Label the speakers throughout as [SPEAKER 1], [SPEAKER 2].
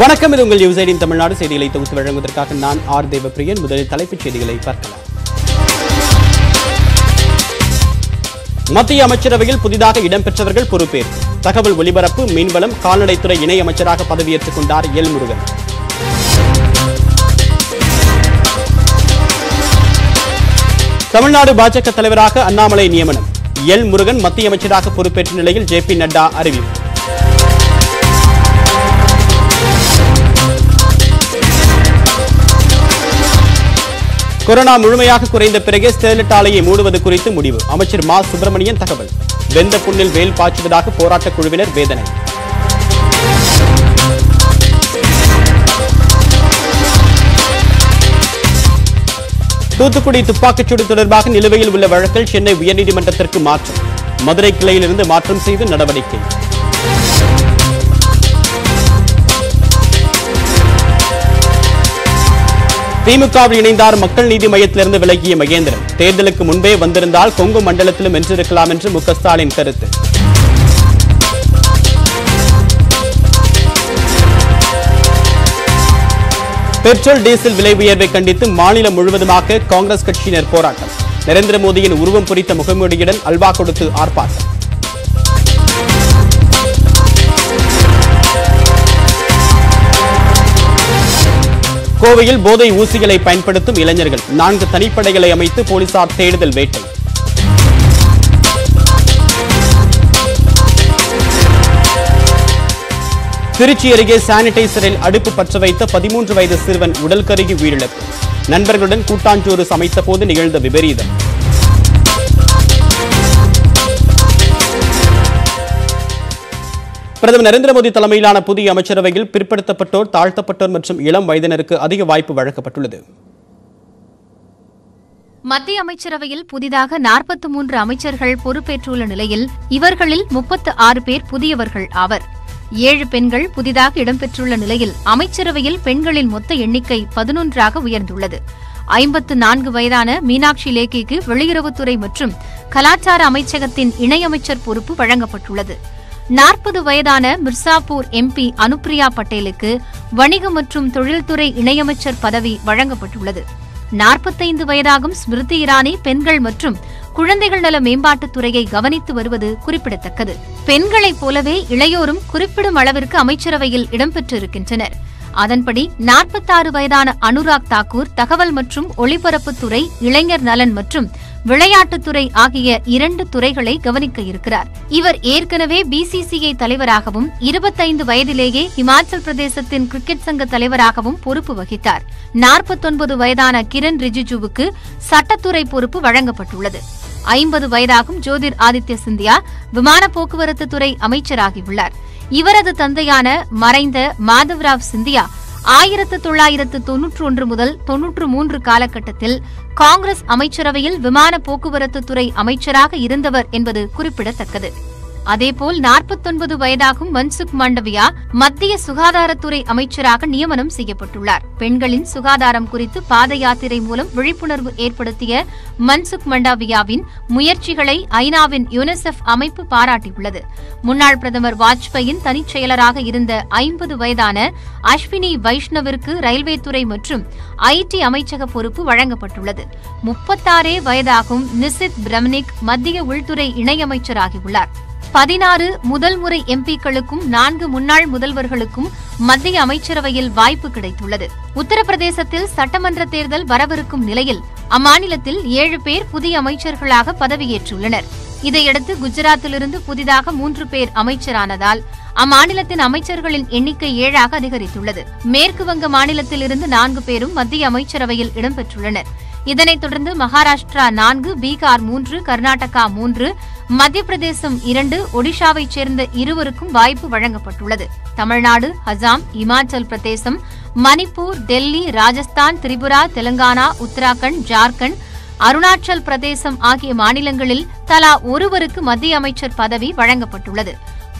[SPEAKER 1] வணக்கம் இது உங்கள் யுவசைடின் தமிழ்நாடு செய்திகளை தொகுத்து வழங்குவதற்காக நான் ஆர் தேவப்பிரியன் முதலில் தலைப்புச் செய்திகளை பார்க்கலாம் மத்திய அமைச்சரவையில் புதிதாக இடம்பெற்றவர்கள் பொறுப்பேர் தகவல் ஒலிபரப்பு மீன்வளம் கால்நடைத்துறை இணை அமைச்சராக பதவியேற்றுக் கொண்டார் எல் முருகன் தமிழ்நாடு பாஜக தலைவராக அண்ணாமலை நியமனம் எல் முருகன் மத்திய அமைச்சராக பொறுப்பேற்ற நிலையில் ஜே பி நட்டா அறிவிப்பு கொரோனா முழுமையாக குறைந்த பிறகே ஸ்டெர்லைட் ஆலையை மூடுவது குறித்து முடிவு அமைச்சர் மா சுப்பிரமணியன் தகவல் வெந்த புண்ணில் வேல் பாய்ச்சுவதாக போராட்டக் குழுவினர் வேதனை தூத்துக்குடி துப்பாக்கிச்சூடு தொடர்பாக நிலுவையில் உள்ள வழக்கில் சென்னை உயர்நீதிமன்றத்திற்கு மாற்றம் மதுரை கிளையிலிருந்து மாற்றம் செய்து நடவடிக்கை திமுகவில் இணைந்தார் மக்கள் நீதி மையத்திலிருந்து விலகிய மகேந்திரன் தேர்தலுக்கு முன்பே வந்திருந்தால் கொங்கு மண்டலத்திலும் வென்றிருக்கலாம் என்று மு ஸ்டாலின் கருத்து பெட்ரோல் டீசல் விலை உயர்வை கண்டித்து மாநிலம் முழுவதுமாக காங்கிரஸ் கட்சியினர் போராட்டம் நரேந்திர மோடியின் உருவம் குறித்த முகமூடியுடன் அல்வா கொடுத்து ஆர்ப்பாட்டம் கோவையில் போதை ஊசிகளை பயன்படுத்தும் இளைஞர்கள் நான்கு தனிப்படைகளை அமைத்து போலீசார் தேடுதல் வேட்டை திருச்சி அருகே சானிடைசரில் அடுப்பு பற்ற வைத்த பதிமூன்று வயது சிறுவன் உடல் கருகி உயிரிழப்பு நண்பர்களுடன் கூட்டாஞ்சோறு சமைத்த போது நிகழ்ந்த விபரீதம் பிரதமர் நரேந்திர மோடி தலைமையிலான புதிய அமைச்சரவையில் பிற்படுத்தப்பட்டோர் தாழ்த்தப்பட்டோர் மற்றும் இளம் வயதினருக்கு அதிக வாய்ப்பு வழங்கப்பட்டுள்ளது
[SPEAKER 2] மத்திய அமைச்சரவையில் புதிதாக நாற்பத்தி மூன்று அமைச்சர்கள் பொறுப்பேற்றுள்ள நிலையில் இவர்களில் முப்பத்து ஆறு பேர் புதியவர்கள் ஆவர் ஏழு பெண்கள் புதிதாக இடம்பெற்றுள்ள நிலையில் அமைச்சரவையில் பெண்களின் மொத்த எண்ணிக்கை பதினொன்றாக உயர்ந்துள்ளது ஐம்பத்து நான்கு வயதான மீனாட்சி லேக்கிக்கு வெளியுறவுத்துறை மற்றும் கலாச்சார அமைச்சகத்தின் இணையமைச்சர் பொறுப்பு வழங்கப்பட்டுள்ளது நாற்பது வயதான மிர்சாபூர் எம்பி அனுப்ரியா பட்டேலுக்கு வணிக மற்றும் தொழில்துறை இணையமைச்சர் பதவி வழங்கப்பட்டுள்ளது நாற்பத்தைந்து வயதாகும் ஸ்மிருதி இரானி பெண்கள் மற்றும் குழந்தைகள் நல மேம்பாட்டுத்துறையை கவனித்து வருவது குறிப்பிடத்தக்கது பெண்களைப் போலவே இளையோரும் குறிப்பிடும் அளவிற்கு அமைச்சரவையில் இடம்பெற்றிருக்கின்றனர் அதன்படி நாற்பத்தாறு வயதான அனுராக் தாக்கூர் தகவல் மற்றும் ஒளிபரப்புத்துறை இளைஞர் நலன் மற்றும் விளையாட்டுத்துறை ஆகிய இரண்டு துறைகளை கவனிக்க இருக்கிறார் இவர் ஏற்கனவே பிசிசிஐ தலைவராகவும் இருபத்தைந்து வயதிலேயே இமாச்சல் பிரதேசத்தின் கிரிக்கெட் சங்க தலைவராகவும் பொறுப்பு வகித்தார் நாற்பத்தொன்பது வயதான கிரண் ரிஜிஜுவுக்கு சட்டத்துறை பொறுப்பு வழங்கப்பட்டுள்ளது ஐம்பது வயதாகும் ஜோதிர் ஆதித்ய சிந்தியா விமான போக்குவரத்து துறை அமைச்சராகியுள்ளார் இவரது தந்தையான மறைந்த மாதவ்ராவ் சிந்தியா ஆயிரத்து தொள்ளாயிரத்து தொன்னூற்று ஒன்று முதல் தொன்னூற்று மூன்று காலகட்டத்தில் காங்கிரஸ் அமைச்சரவையில் விமான போக்குவரத்து துறை அமைச்சராக இருந்தவர் என்பது குறிப்பிடத்தக்கது அதேபோல் நாற்பத்தொன்பது வயதாகும் மன்சுக் மாண்டவியா மத்திய சுகாதாரத்துறை அமைச்சராக நியமனம் செய்யப்பட்டுள்ளார் பெண்களின் சுகாதாரம் குறித்து பாத யாத்திரை மூலம் விழிப்புணர்வு ஏற்படுத்திய மன்சுக் மண்டாவியாவின் முயற்சிகளை ஐநாவின் யுனிசெஃப் அமைப்பு பாராட்டியுள்ளது முன்னாள் பிரதமர் வாஜ்பாயின் தனிச் செயலராக இருந்த ஐம்பது வயதான அஸ்வினி வைஷ்ணவிற்கு ரயில்வே துறை மற்றும் ஐடி அமைச்சக பொறுப்பு வழங்கப்பட்டுள்ளது முப்பத்தாறே வயதாகும் நிசித் பிரம்னிக் மத்திய உள்துறை இணையமைச்சராகியுள்ளார் பதினாறு முதல் முறை எம்பிக்களுக்கும் நான்கு முன்னாள் முதல்வர்களுக்கும் மத்திய அமைச்சரவையில் வாய்ப்பு கிடைத்துள்ளது உத்தரப்பிரதேசத்தில் சட்டமன்ற தேர்தல் வரவிருக்கும் நிலையில் அம்மாநிலத்தில் ஏழு பேர் புதிய அமைச்சர்களாக பதவியேற்றுள்ளனர் இதையடுத்து குஜராத்திலிருந்து புதிதாக மூன்று பேர் அமைச்சரானதால் அம்மாநிலத்தின் அமைச்சர்களின் எண்ணிக்கை ஏழாக அதிகரித்துள்ளது மேற்கு வங்க மாநிலத்திலிருந்து நான்கு பேரும் மத்திய அமைச்சரவையில் இடம்பெற்றுள்ளனர் இதனைத் தொடர்ந்து மகாராஷ்டிரா நான்கு பீகார் மூன்று கர்நாடகா மூன்று மத்திய பிரதேசம் இரண்டு ஒடிஷாவைச் சேர்ந்த இருவருக்கும் வாய்ப்பு வழங்கப்பட்டுள்ளது தமிழ்நாடு அசாம் இமாச்சல் பிரதேசம் மணிப்பூர் டெல்லி ராஜஸ்தான் திரிபுரா தெலங்கானா உத்தராகண்ட் ஜார்க்கண்ட் அருணாச்சல் பிரதேசம் ஆகிய மாநிலங்களில் தலா ஒருவருக்கு மத்திய அமைச்சர் பதவி வழங்கப்பட்டுள்ளது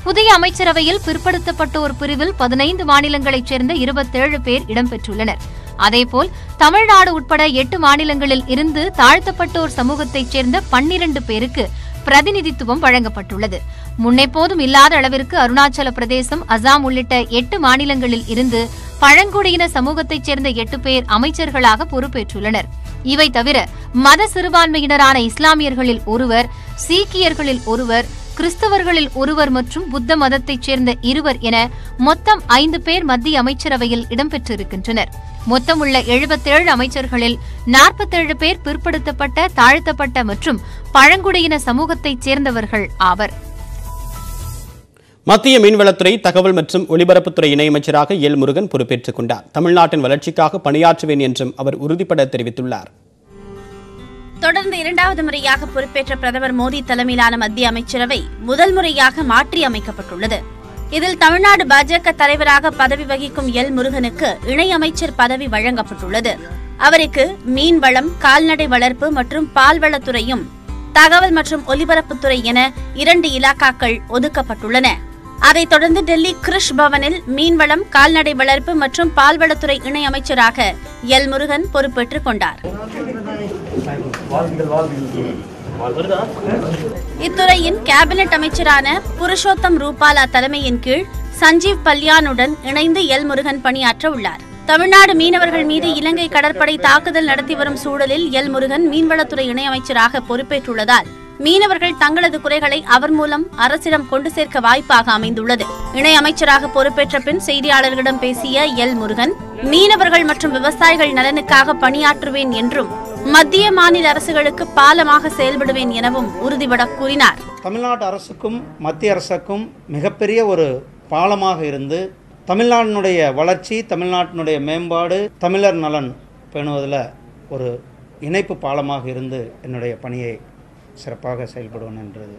[SPEAKER 2] புதிய அமைச்சரவையில் பிற்படுத்தப்பட்டோர் பிரிவில் பதினைந்து மாநிலங்களைச் சேர்ந்த இருபத்தேழு பேர் இடம்பெற்றுள்ளனர் அதேபோல் தமிழ்நாடு உட்பட எட்டு மாநிலங்களில் இருந்து தாழ்த்தப்பட்டோர் சமூகத்தைச் சேர்ந்த பன்னிரண்டு பேருக்கு பிரதிநிதித்துவம் வழங்கப்பட்டுள்ளது முன்னெப்போதும் இல்லாத அளவிற்கு அருணாச்சல பிரதேசம் அசாம் உள்ளிட்ட எட்டு மாநிலங்களில் இருந்து பழங்குடியின சமூகத்தைச் சேர்ந்த எட்டு பேர் அமைச்சர்களாக பொறுப்பேற்றுள்ளனர் இவை தவிர மத சிறுபான்மையினரான இஸ்லாமியர்களில் ஒருவர் சீக்கியர்களில் ஒருவர் கிறிஸ்தவர்களில் ஒருவர் மற்றும் புத்த மதத்தைச் சேர்ந்த இருவர் என மொத்தம் ஐந்து பேர் மத்திய அமைச்சரவையில் இடம்பெற்றிருக்கின்றனர் மொத்தமுள்ள எழுபத்தேழு அமைச்சர்களில் நாற்பத்தேழு பேர் பிற்படுத்தப்பட்ட தாழ்த்தப்பட்ட மற்றும் பழங்குடியின சமூகத்தைச் சேர்ந்தவர்கள் ஆவர்
[SPEAKER 1] மத்திய மீன்வளத்துறை தகவல் மற்றும் ஒலிபரப்புத்துறை இணையமைச்சராக எல் முருகன் பொறுப்பேற்றுக் கொண்டார் தமிழ்நாட்டின் வளர்ச்சிக்காக பணியாற்றுவேன் என்றும் அவர் உறுதிபட தெரிவித்துள்ளார்
[SPEAKER 3] தொடர்ந்து இரண்டாவது முறையாக பொறுப்பேற்ற பிரதமர் மோடி தலைமையிலான மத்திய அமைச்சரவை முதல் முறையாக மாற்றி அமைக்கப்பட்டுள்ளது இதில் தமிழ்நாடு பாஜக தலைவராக பதவி வகிக்கும் எல் முருகனுக்கு இணையமைச்சர் பதவி வழங்கப்பட்டுள்ளது அவருக்கு மீன்வளம் கால்நடை வளர்ப்பு மற்றும் பால்வளத்துறையும் தகவல் மற்றும் ஒலிபரப்புத்துறை என இரண்டு இலாக்காக்கள் ஒதுக்கப்பட்டுள்ளன அதைத் தொடர்ந்து டெல்லி கிருஷ் பவனில் மீன்வளம் கால்நடை வளர்ப்பு மற்றும் பால்வளத்துறை இணை அமைச்சராக எல் முருகன் பொறுப்பேற்றுக் கொண்டார் இத்துறையின் கேபினெட் அமைச்சரான புருஷோத்தம் ரூபாலா தலைமையின் கீழ் சஞ்சீவ் பல்யானுடன் இணைந்து எல் முருகன் பணியாற்ற உள்ளார் தமிழ்நாடு மீனவர்கள் மீது இலங்கை கடற்படை தாக்குதல் நடத்தி வரும் சூழலில் எல் முருகன் மீன்வளத்துறை இணையமைச்சராக பொறுப்பேற்றுள்ளதால் மீனவர்கள் தங்களது குறைகளை அவர் மூலம் அரசிடம் கொண்டு சேர்க்க வாய்ப்பாக அமைந்துள்ளது இணை அமைச்சராக பொறுப்பேற்ற பின் செய்தியாளர்களிடம் பேசிய எல் முருகன் மீனவர்கள் மற்றும் விவசாயிகள் நலனுக்காக பணியாற்றுவேன் என்றும் மத்திய மாநில அரசுகளுக்கு பாலமாக செயல்படுவேன் எனவும் உறுதிபட கூறினார்
[SPEAKER 4] தமிழ்நாடு அரசுக்கும் மத்திய அரசுக்கும் மிகப்பெரிய ஒரு பாலமாக இருந்து தமிழ்நாட்டினுடைய வளர்ச்சி தமிழ்நாட்டினுடைய மேம்பாடு தமிழர் நலன் பேணுவதில் ஒரு இணைப்பு பாலமாக இருந்து என்னுடைய பணியை சிறப்பாக என்றது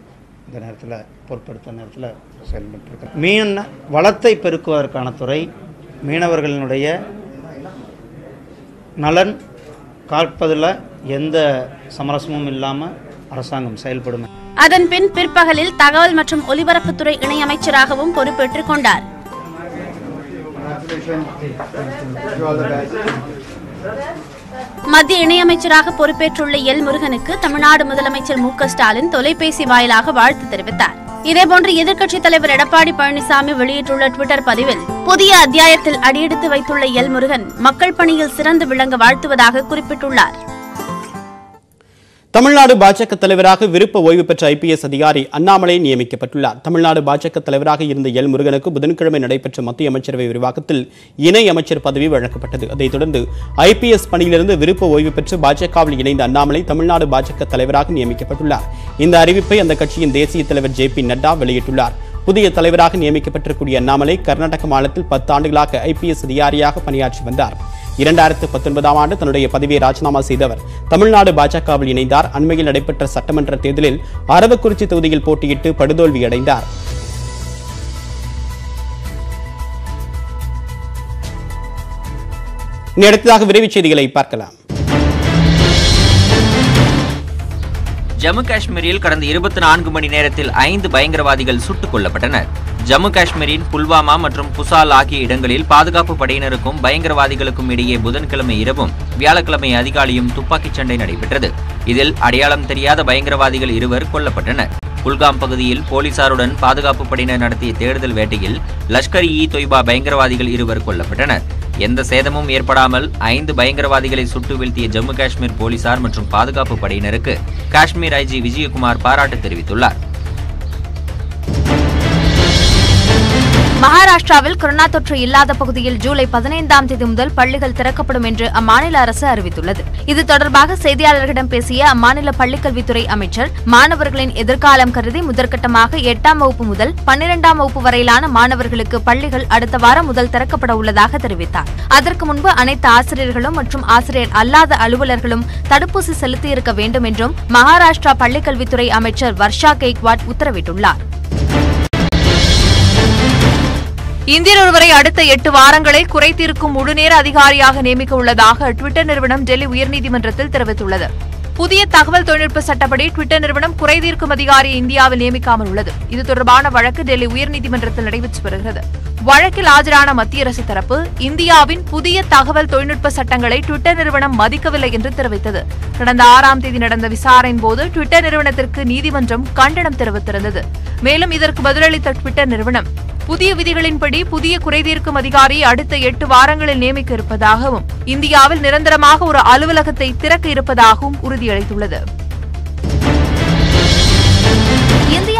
[SPEAKER 4] இந்த நேரத்தில் பொருட்படுத்த நேரத்தில் செயல்பட்டுருக்க மீன் வளத்தை பெருக்குவதற்கான துறை மீனவர்களினுடைய நலன் காப்பதில் எந்த சமரசமும் இல்லாமல் அரசாங்கம் செயல்படும்
[SPEAKER 3] அதன் பின் பிற்பகலில் தகவல் மற்றும் ஒலிபரப்புத்துறை இணையமைச்சராகவும் பொறுப்பேற்றுக் கொண்டார்
[SPEAKER 5] Congratulations. Thank you. Thank you
[SPEAKER 3] மத்திய இணையமைச்சராக பொறுப்பேற்றுள்ள எல் முருகனுக்கு தமிழ்நாடு முதலமைச்சர் மு ஸ்டாலின் தொலைபேசி வாயிலாக வாழ்த்து தெரிவித்தார் இதேபோன்று எதிர்க்கட்சித் தலைவர் எடப்பாடி பழனிசாமி வெளியிட்டுள்ள டுவிட்டர் பதிவில் புதிய அத்தியாயத்தில் அடியெடுத்து வைத்துள்ள எல் முருகன் மக்கள் பணியில் சிறந்து விளங்க வாழ்த்துவதாக குறிப்பிட்டுள்ளார்
[SPEAKER 1] தமிழ்நாடு பாஜக தலைவராக விருப்ப ஓய்வு பெற்ற எஸ் அதிகாரி அண்ணாமலை நியமிக்கப்பட்டுள்ளார் தமிழ்நாடு பாஜக தலைவராக இருந்த எல் முருகனுக்கு புதன்கிழமை நடைபெற்ற மத்திய அமைச்சரவை விரிவாக்கத்தில் இணை அமைச்சர் பதவி வழங்கப்பட்டது அதைத் தொடர்ந்து எஸ் பணியிலிருந்து விருப்ப ஓய்வு பெற்று பாஜகவில் இணைந்த அண்ணாமலை தமிழ்நாடு பாஜக தலைவராக நியமிக்கப்பட்டுள்ளார் இந்த அறிவிப்பை அந்த கட்சியின் தேசிய தலைவர் ஜே பி நட்டா வெளியிட்டுள்ளார் புதிய தலைவராக நியமிக்கப்பட்டிருக்கூடிய அண்ணாமலை கர்நாடக மாநிலத்தில் பத்து பி ஐபிஎஸ் அதிகாரியாக பணியாற்றி வந்தார் இரண்டாயிரத்து பத்தொன்பதாம் ஆண்டு தன்னுடைய பதவியை ராஜினாமா செய்தவர் தமிழ்நாடு பாஜகவில் இணைந்தார் அண்மையில் நடைபெற்ற சட்டமன்ற தேர்தலில் அரவக்குறிச்சி தொகுதியில் போட்டியிட்டு படுதோல்வி அடைந்தார் அடுத்ததாக விரைவு செய்திகளை பார்க்கலாம்
[SPEAKER 4] ஜம்மு காஷ்மீரில் கடந்த இருபத்தி நான்கு மணி நேரத்தில் ஐந்து பயங்கரவாதிகள் சுட்டுக் கொல்லப்பட்டனர் ஜம்மு காஷ்மீரின் புல்வாமா மற்றும் புசால் ஆகிய இடங்களில் பாதுகாப்பு படையினருக்கும் பயங்கரவாதிகளுக்கும் இடையே புதன்கிழமை இரவும் வியாழக்கிழமை அதிகாலியும் துப்பாக்கிச் சண்டை நடைபெற்றது இதில் அடையாளம் தெரியாத பயங்கரவாதிகள் இருவர் கொல்லப்பட்டனர் குல்காம் பகுதியில் போலீசாருடன் பாதுகாப்பு படையினர் நடத்திய தேடுதல் வேட்டையில் லஷ்கர் இ தொய்பா பயங்கரவாதிகள் இருவர் கொல்லப்பட்டனர் எந்த சேதமும் ஏற்படாமல் ஐந்து பயங்கரவாதிகளை சுட்டு வீழ்த்திய ஜம்மு காஷ்மீர் போலீசார் மற்றும் பாதுகாப்பு படையினருக்கு காஷ்மீர் ஐஜி விஜயகுமார் பாராட்டு தெரிவித்துள்ளார்
[SPEAKER 6] மகாராஷ்டிராவில் கொரோனா தொற்று இல்லாத பகுதியில் ஜூலை பதினைந்தாம் தேதி முதல் பள்ளிகள் திறக்கப்படும் என்று அம்மாநில அரசு அறிவித்துள்ளது இது தொடர்பாக செய்தியாளர்களிடம் பேசிய அம்மாநில பள்ளிக்கல்வித்துறை அமைச்சர் மாணவர்களின் எதிர்காலம் கருதி முதற்கட்டமாக எட்டாம் வகுப்பு முதல் பன்னிரெண்டாம் வகுப்பு வரையிலான மாணவர்களுக்கு பள்ளிகள் அடுத்த வாரம் முதல் திறக்கப்பட உள்ளதாக தெரிவித்தார் அதற்கு முன்பு அனைத்து ஆசிரியர்களும் மற்றும் ஆசிரியர் அல்லாத அலுவலர்களும் தடுப்பூசி செலுத்தியிருக்க வேண்டும் என்றும் மகாராஷ்டிரா பள்ளிக்கல்வித்துறை அமைச்சர் வர்ஷா கெய்க்வாட் உத்தரவிட்டுள்ளார் இந்தியர் ஒருவரை அடுத்த எட்டு வாரங்களில் குறைத்தீர்க்கும் முழுநேர அதிகாரியாக நியமிக்க உள்ளதாக ட்விட்டர் நிறுவனம் டெல்லி உயர்நீதிமன்றத்தில் தெரிவித்துள்ளது புதிய தகவல் தொழில்நுட்ப சட்டப்படி ட்விட்டர் நிறுவனம் குறைதீர்க்கும் அதிகாரியை இந்தியாவில் நியமிக்காமல் உள்ளது இது தொடர்பான வழக்கு டெல்லி உயர்நீதிமன்றத்தில் நடைபெற்று வருகிறது வழக்கில் ஆஜரான மத்திய அரசு தரப்பு இந்தியாவின் புதிய தகவல் தொழில்நுட்ப சட்டங்களை ட்விட்டர் நிறுவனம் மதிக்கவில்லை என்று தெரிவித்தது கடந்த ஆறாம் தேதி நடந்த விசாரணையின் போது ட்விட்டர் நிறுவனத்திற்கு நீதிமன்றம் கண்டனம் தெரிவித்திருந்தது மேலும் இதற்கு பதிலளித்த ட்விட்டர் நிறுவனம் புதிய விதிகளின்படி புதிய குறைதீர்க்கும் அதிகாரி அடுத்த எட்டு வாரங்களில் நியமிக்க இருப்பதாகவும் இந்தியாவில் நிரந்தரமாக ஒரு அலுவலகத்தை திறக்க இருப்பதாகவும் உறுதியளித்துள்ளது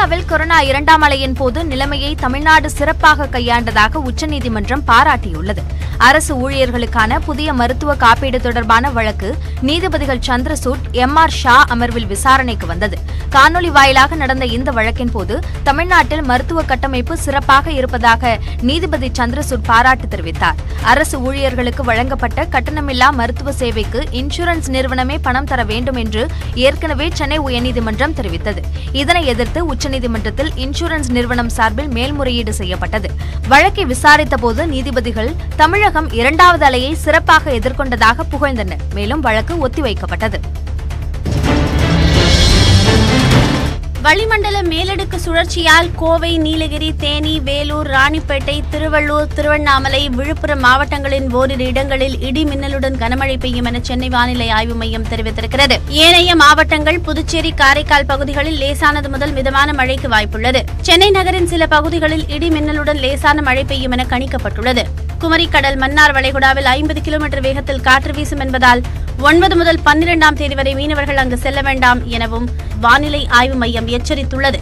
[SPEAKER 6] இந்தியாவில் கொரோனா இரண்டாம் அலையின் போது நிலைமையை தமிழ்நாடு சிறப்பாக கையாண்டதாக உச்சநீதிமன்றம் பாராட்டியுள்ளது அரசு ஊழியர்களுக்கான புதிய மருத்துவ காப்பீடு தொடர்பான வழக்கு நீதிபதிகள் சந்திரசூட் எம் ஆர் ஷா அமர்வில் விசாரணைக்கு வந்தது காணொலி வாயிலாக நடந்த இந்த வழக்கின் போது தமிழ்நாட்டில் மருத்துவ கட்டமைப்பு சிறப்பாக இருப்பதாக நீதிபதி சந்திரசூட் பாராட்டு தெரிவித்தார் அரசு ஊழியர்களுக்கு வழங்கப்பட்ட கட்டணமில்லா மருத்துவ சேவைக்கு இன்சூரன்ஸ் நிறுவனமே பணம் தர வேண்டும் என்று ஏற்கனவே சென்னை உயர்நீதிமன்றம் தெரிவித்தது இதனை எதிர்த்து உச்ச உயர்நீதிமன்றத்தில் இன்சூரன்ஸ் நிறுவனம் சார்பில் மேல்முறையீடு செய்யப்பட்டது வழக்கை விசாரித்த போது நீதிபதிகள் தமிழகம் இரண்டாவது அலையை சிறப்பாக எதிர்கொண்டதாக புகழ்ந்தனர் மேலும் வழக்கு ஒத்திவைக்கப்பட்டது
[SPEAKER 3] வளிமண்டல மேலடுக்கு சுழற்சியால் கோவை நீலகிரி தேனி வேலூர் ராணிப்பேட்டை திருவள்ளூர் திருவண்ணாமலை விழுப்புரம் மாவட்டங்களின் ஓரிரு இடங்களில் இடி மின்னலுடன் கனமழை பெய்யும் என சென்னை வானிலை ஆய்வு மையம் தெரிவித்திருக்கிறது ஏனைய மாவட்டங்கள் புதுச்சேரி காரைக்கால் பகுதிகளில் லேசானது முதல் மிதமான மழைக்கு வாய்ப்புள்ளது சென்னை நகரின் சில பகுதிகளில் இடி மின்னலுடன் லேசான மழை பெய்யும் என கணிக்கப்பட்டுள்ளது குமரிக்கடல் மன்னார் வளைகுடாவில் ஐம்பது கிலோமீட்டர் வேகத்தில் காற்று வீசும் என்பதால் ஒன்பது முதல் பன்னிரெண்டாம் தேதி வரை மீனவர்கள் அங்கு செல்ல வேண்டாம் எனவும் வானிலை ஆய்வு மையம் எச்சரித்துள்ளது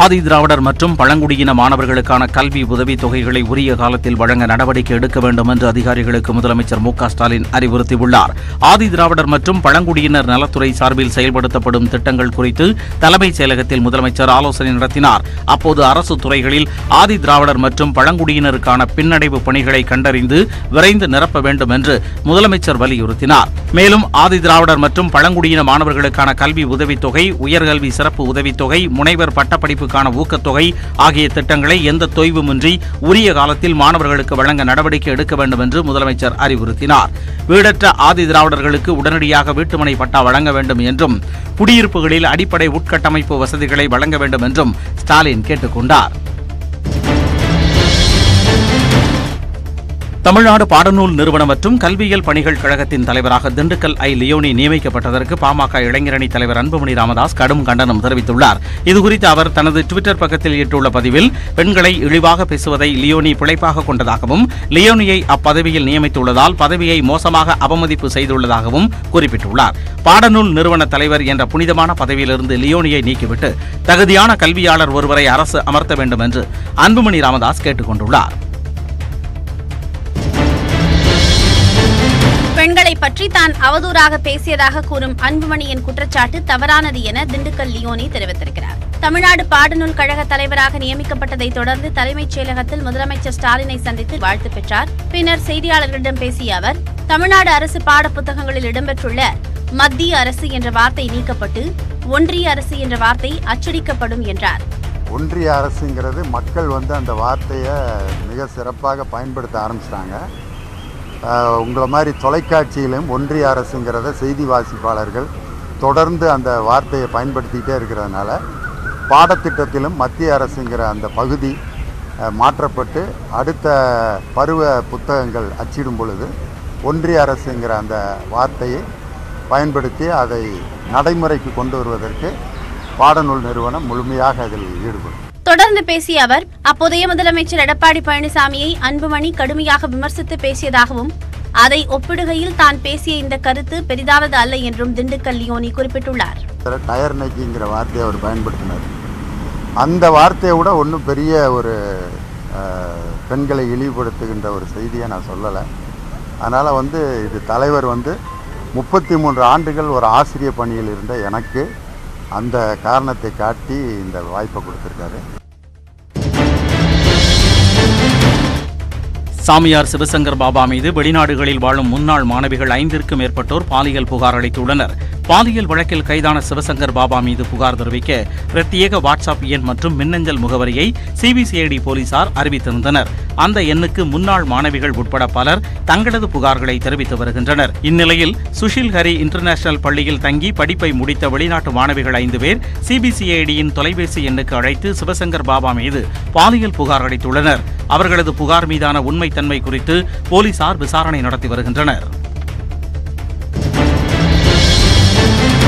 [SPEAKER 4] ஆதி திராவிடர் மற்றும் பழங்குடியின மாணவர்களுக்கான கல்வி உதவித் தொகைகளை உரிய காலத்தில் வழங்க நடவடிக்கை எடுக்க வேண்டும் என்று அதிகாரிகளுக்கு முதலமைச்சர் மு ஸ்டாலின் அறிவுறுத்தியுள்ளார் ஆதி திராவிடர் மற்றும் பழங்குடியினர் நலத்துறை சார்பில் செயல்படுத்தப்படும் திட்டங்கள் குறித்து தலைமைச் செயலகத்தில் முதலமைச்சர் ஆலோசனை நடத்தினார் அப்போது அரசு துறைகளில் ஆதி திராவிடர் மற்றும் பழங்குடியினருக்கான பின்னடைவு பணிகளை கண்டறிந்து விரைந்து நிரப்ப வேண்டும் என்று முதலமைச்சர் வலியுறுத்தினார் மேலும் ஆதி திராவிடர் மற்றும் பழங்குடியின மாணவர்களுக்கான கல்வி உதவித்தொகை உயர்கல்வி சிறப்பு உதவித்தொகை முனைவர் பட்டப்படிப்பு படிப்புக்கான ஊக்கத்தொகை ஆகிய திட்டங்களை எந்த தொய்வுமின்றி உரிய காலத்தில் மாணவர்களுக்கு வழங்க நடவடிக்கை எடுக்க வேண்டும் என்று முதலமைச்சர் அறிவுறுத்தினார் வீடற்ற ஆதி திராவிடர்களுக்கு உடனடியாக வீட்டுமனை பட்டா வழங்க வேண்டும் என்றும் குடியிருப்புகளில் அடிப்படை உட்கட்டமைப்பு வசதிகளை வழங்க வேண்டும் என்றும் ஸ்டாலின் கேட்டுக் கொண்டார் தமிழ்நாடு பாடநூல் நிறுவனம் மற்றும் கல்வியியல் பணிகள் கழகத்தின் தலைவராக திண்டுக்கல் ஐ லியோனி நியமிக்கப்பட்டதற்கு பாமக இளைஞரணி தலைவர் அன்புமணி ராமதாஸ் கடும் கண்டனம் தெரிவித்துள்ளார் இதுகுறித்து அவர் தனது டுவிட்டர் பக்கத்தில் இட்டுள்ள பதிவில் பெண்களை இழிவாக பேசுவதை லியோனி பிழைப்பாக கொண்டதாகவும் லியோனியை அப்பதவியில் நியமித்துள்ளதால் பதவியை மோசமாக அவமதிப்பு செய்துள்ளதாகவும் குறிப்பிட்டுள்ளார் பாடநூல் நிறுவன தலைவர் என்ற புனிதமான பதவியிலிருந்து லியோனியை நீக்கிவிட்டு தகுதியான கல்வியாளர் ஒருவரை அரசு அமர்த்த வேண்டும் என்று அன்புமணி ராமதாஸ் கேட்டுக் கொண்டுள்ளாா்
[SPEAKER 3] பெண்களை பற்றி தான் அவதூறாக பேசியதாக கூறும் அன்புமணியின் குற்றச்சாட்டு தவறானது என திண்டுக்கல் லியோனி தெரிவித்திருக்கிறார் தமிழ்நாடு பாடநூல் கழக தலைவராக நியமிக்கப்பட்டதை தொடர்ந்து தலைமைச் செயலகத்தில் முதலமைச்சர் ஸ்டாலினை சந்தித்து வாழ்த்து பெற்றார் பின்னர் செய்தியாளர்களிடம் பேசிய அவர் தமிழ்நாடு அரசு பாட புத்தகங்களில் இடம்பெற்றுள்ள மத்திய அரசு என்ற வார்த்தை நீக்கப்பட்டு ஒன்றிய அரசு என்ற வார்த்தை அச்சடிக்கப்படும் என்றார்
[SPEAKER 5] ஒன்றிய அரசுங்கிறது மக்கள் வந்து அந்த வார்த்தையை மிக சிறப்பாக பயன்படுத்த ஆரம்பிச்சிட்டாங்க உங்களை மாதிரி தொலைக்காட்சியிலும் ஒன்றிய அரசுங்கிறத செய்தி வாசிப்பாளர்கள் தொடர்ந்து அந்த வார்த்தையை பயன்படுத்திக்கிட்டே இருக்கிறதுனால பாடத்திட்டத்திலும் மத்திய அரசுங்கிற அந்த பகுதி மாற்றப்பட்டு அடுத்த பருவ புத்தகங்கள் அச்சிடும் பொழுது ஒன்றிய அரசுங்கிற அந்த வார்த்தையை பயன்படுத்தி அதை நடைமுறைக்கு கொண்டு வருவதற்கு பாடநூல் நிறுவனம் முழுமையாக அதில் ஈடுபடும்
[SPEAKER 3] தொடர்ந்து பேசிய அவர் அப்போதைய முதலமைச்சர் எடப்பாடி பழனிசாமியை அன்புமணி கடுமையாக விமர்சித்து பேசியதாகவும் அதை ஒப்பிடுகையில் தான் பேசிய இந்த கருத்து பெரிதாவது அல்ல என்றும் திண்டுக்கல் லியோனி குறிப்பிட்டுள்ளார்
[SPEAKER 5] டயர் நக்கிங்கிற வார்த்தையை அவர் பயன்படுத்தினார் அந்த வார்த்தையை விட ஒன்றும் பெரிய ஒரு பெண்களை இழிவுபடுத்துகின்ற ஒரு செய்தியை நான் சொல்லலை அதனால் வந்து இது தலைவர் வந்து முப்பத்தி மூன்று ஆண்டுகள் ஒரு ஆசிரியர் பணியில் இருந்த எனக்கு அந்த காரணத்தை காட்டி இந்த வாய்ப்பை கொடுத்துருக்காரு
[SPEAKER 4] சாமியார் சிவசங்கர் பாபா மீது வெளிநாடுகளில் வாழும் முன்னாள் மாணவிகள் ஐந்திற்கும் மேற்பட்டோர் பாலியல் புகார் அளித்துள்ளனர் பாலியல் வழக்கில் கைதான சிவசங்கர் பாபா மீது புகார் தெரிவிக்க பிரத்யேக வாட்ஸ்அப் எண் மற்றும் மின்னஞ்சல் முகவரியை சிபிசிஐடி போலீசார் அறிவித்திருந்தனர் அந்த எண்ணுக்கு முன்னாள் மாணவிகள் உட்பட பலர் தங்களது புகார்களை தெரிவித்து வருகின்றனர் இந்நிலையில் சுஷில் ஹரி இன்டர்நேஷனல் பள்ளியில் தங்கி படிப்பை முடித்த வெளிநாட்டு மாணவிகள் ஐந்து பேர் சிபிசிஐடியின் தொலைபேசி எண்ணுக்கு அழைத்து சிவசங்கர் பாபா மீது பாலியல் புகார் அளித்துள்ளனர் அவர்களது புகார் மீதான உண்மைத்தன்மை குறித்து போலீசார் விசாரணை நடத்தி வருகின்றனர்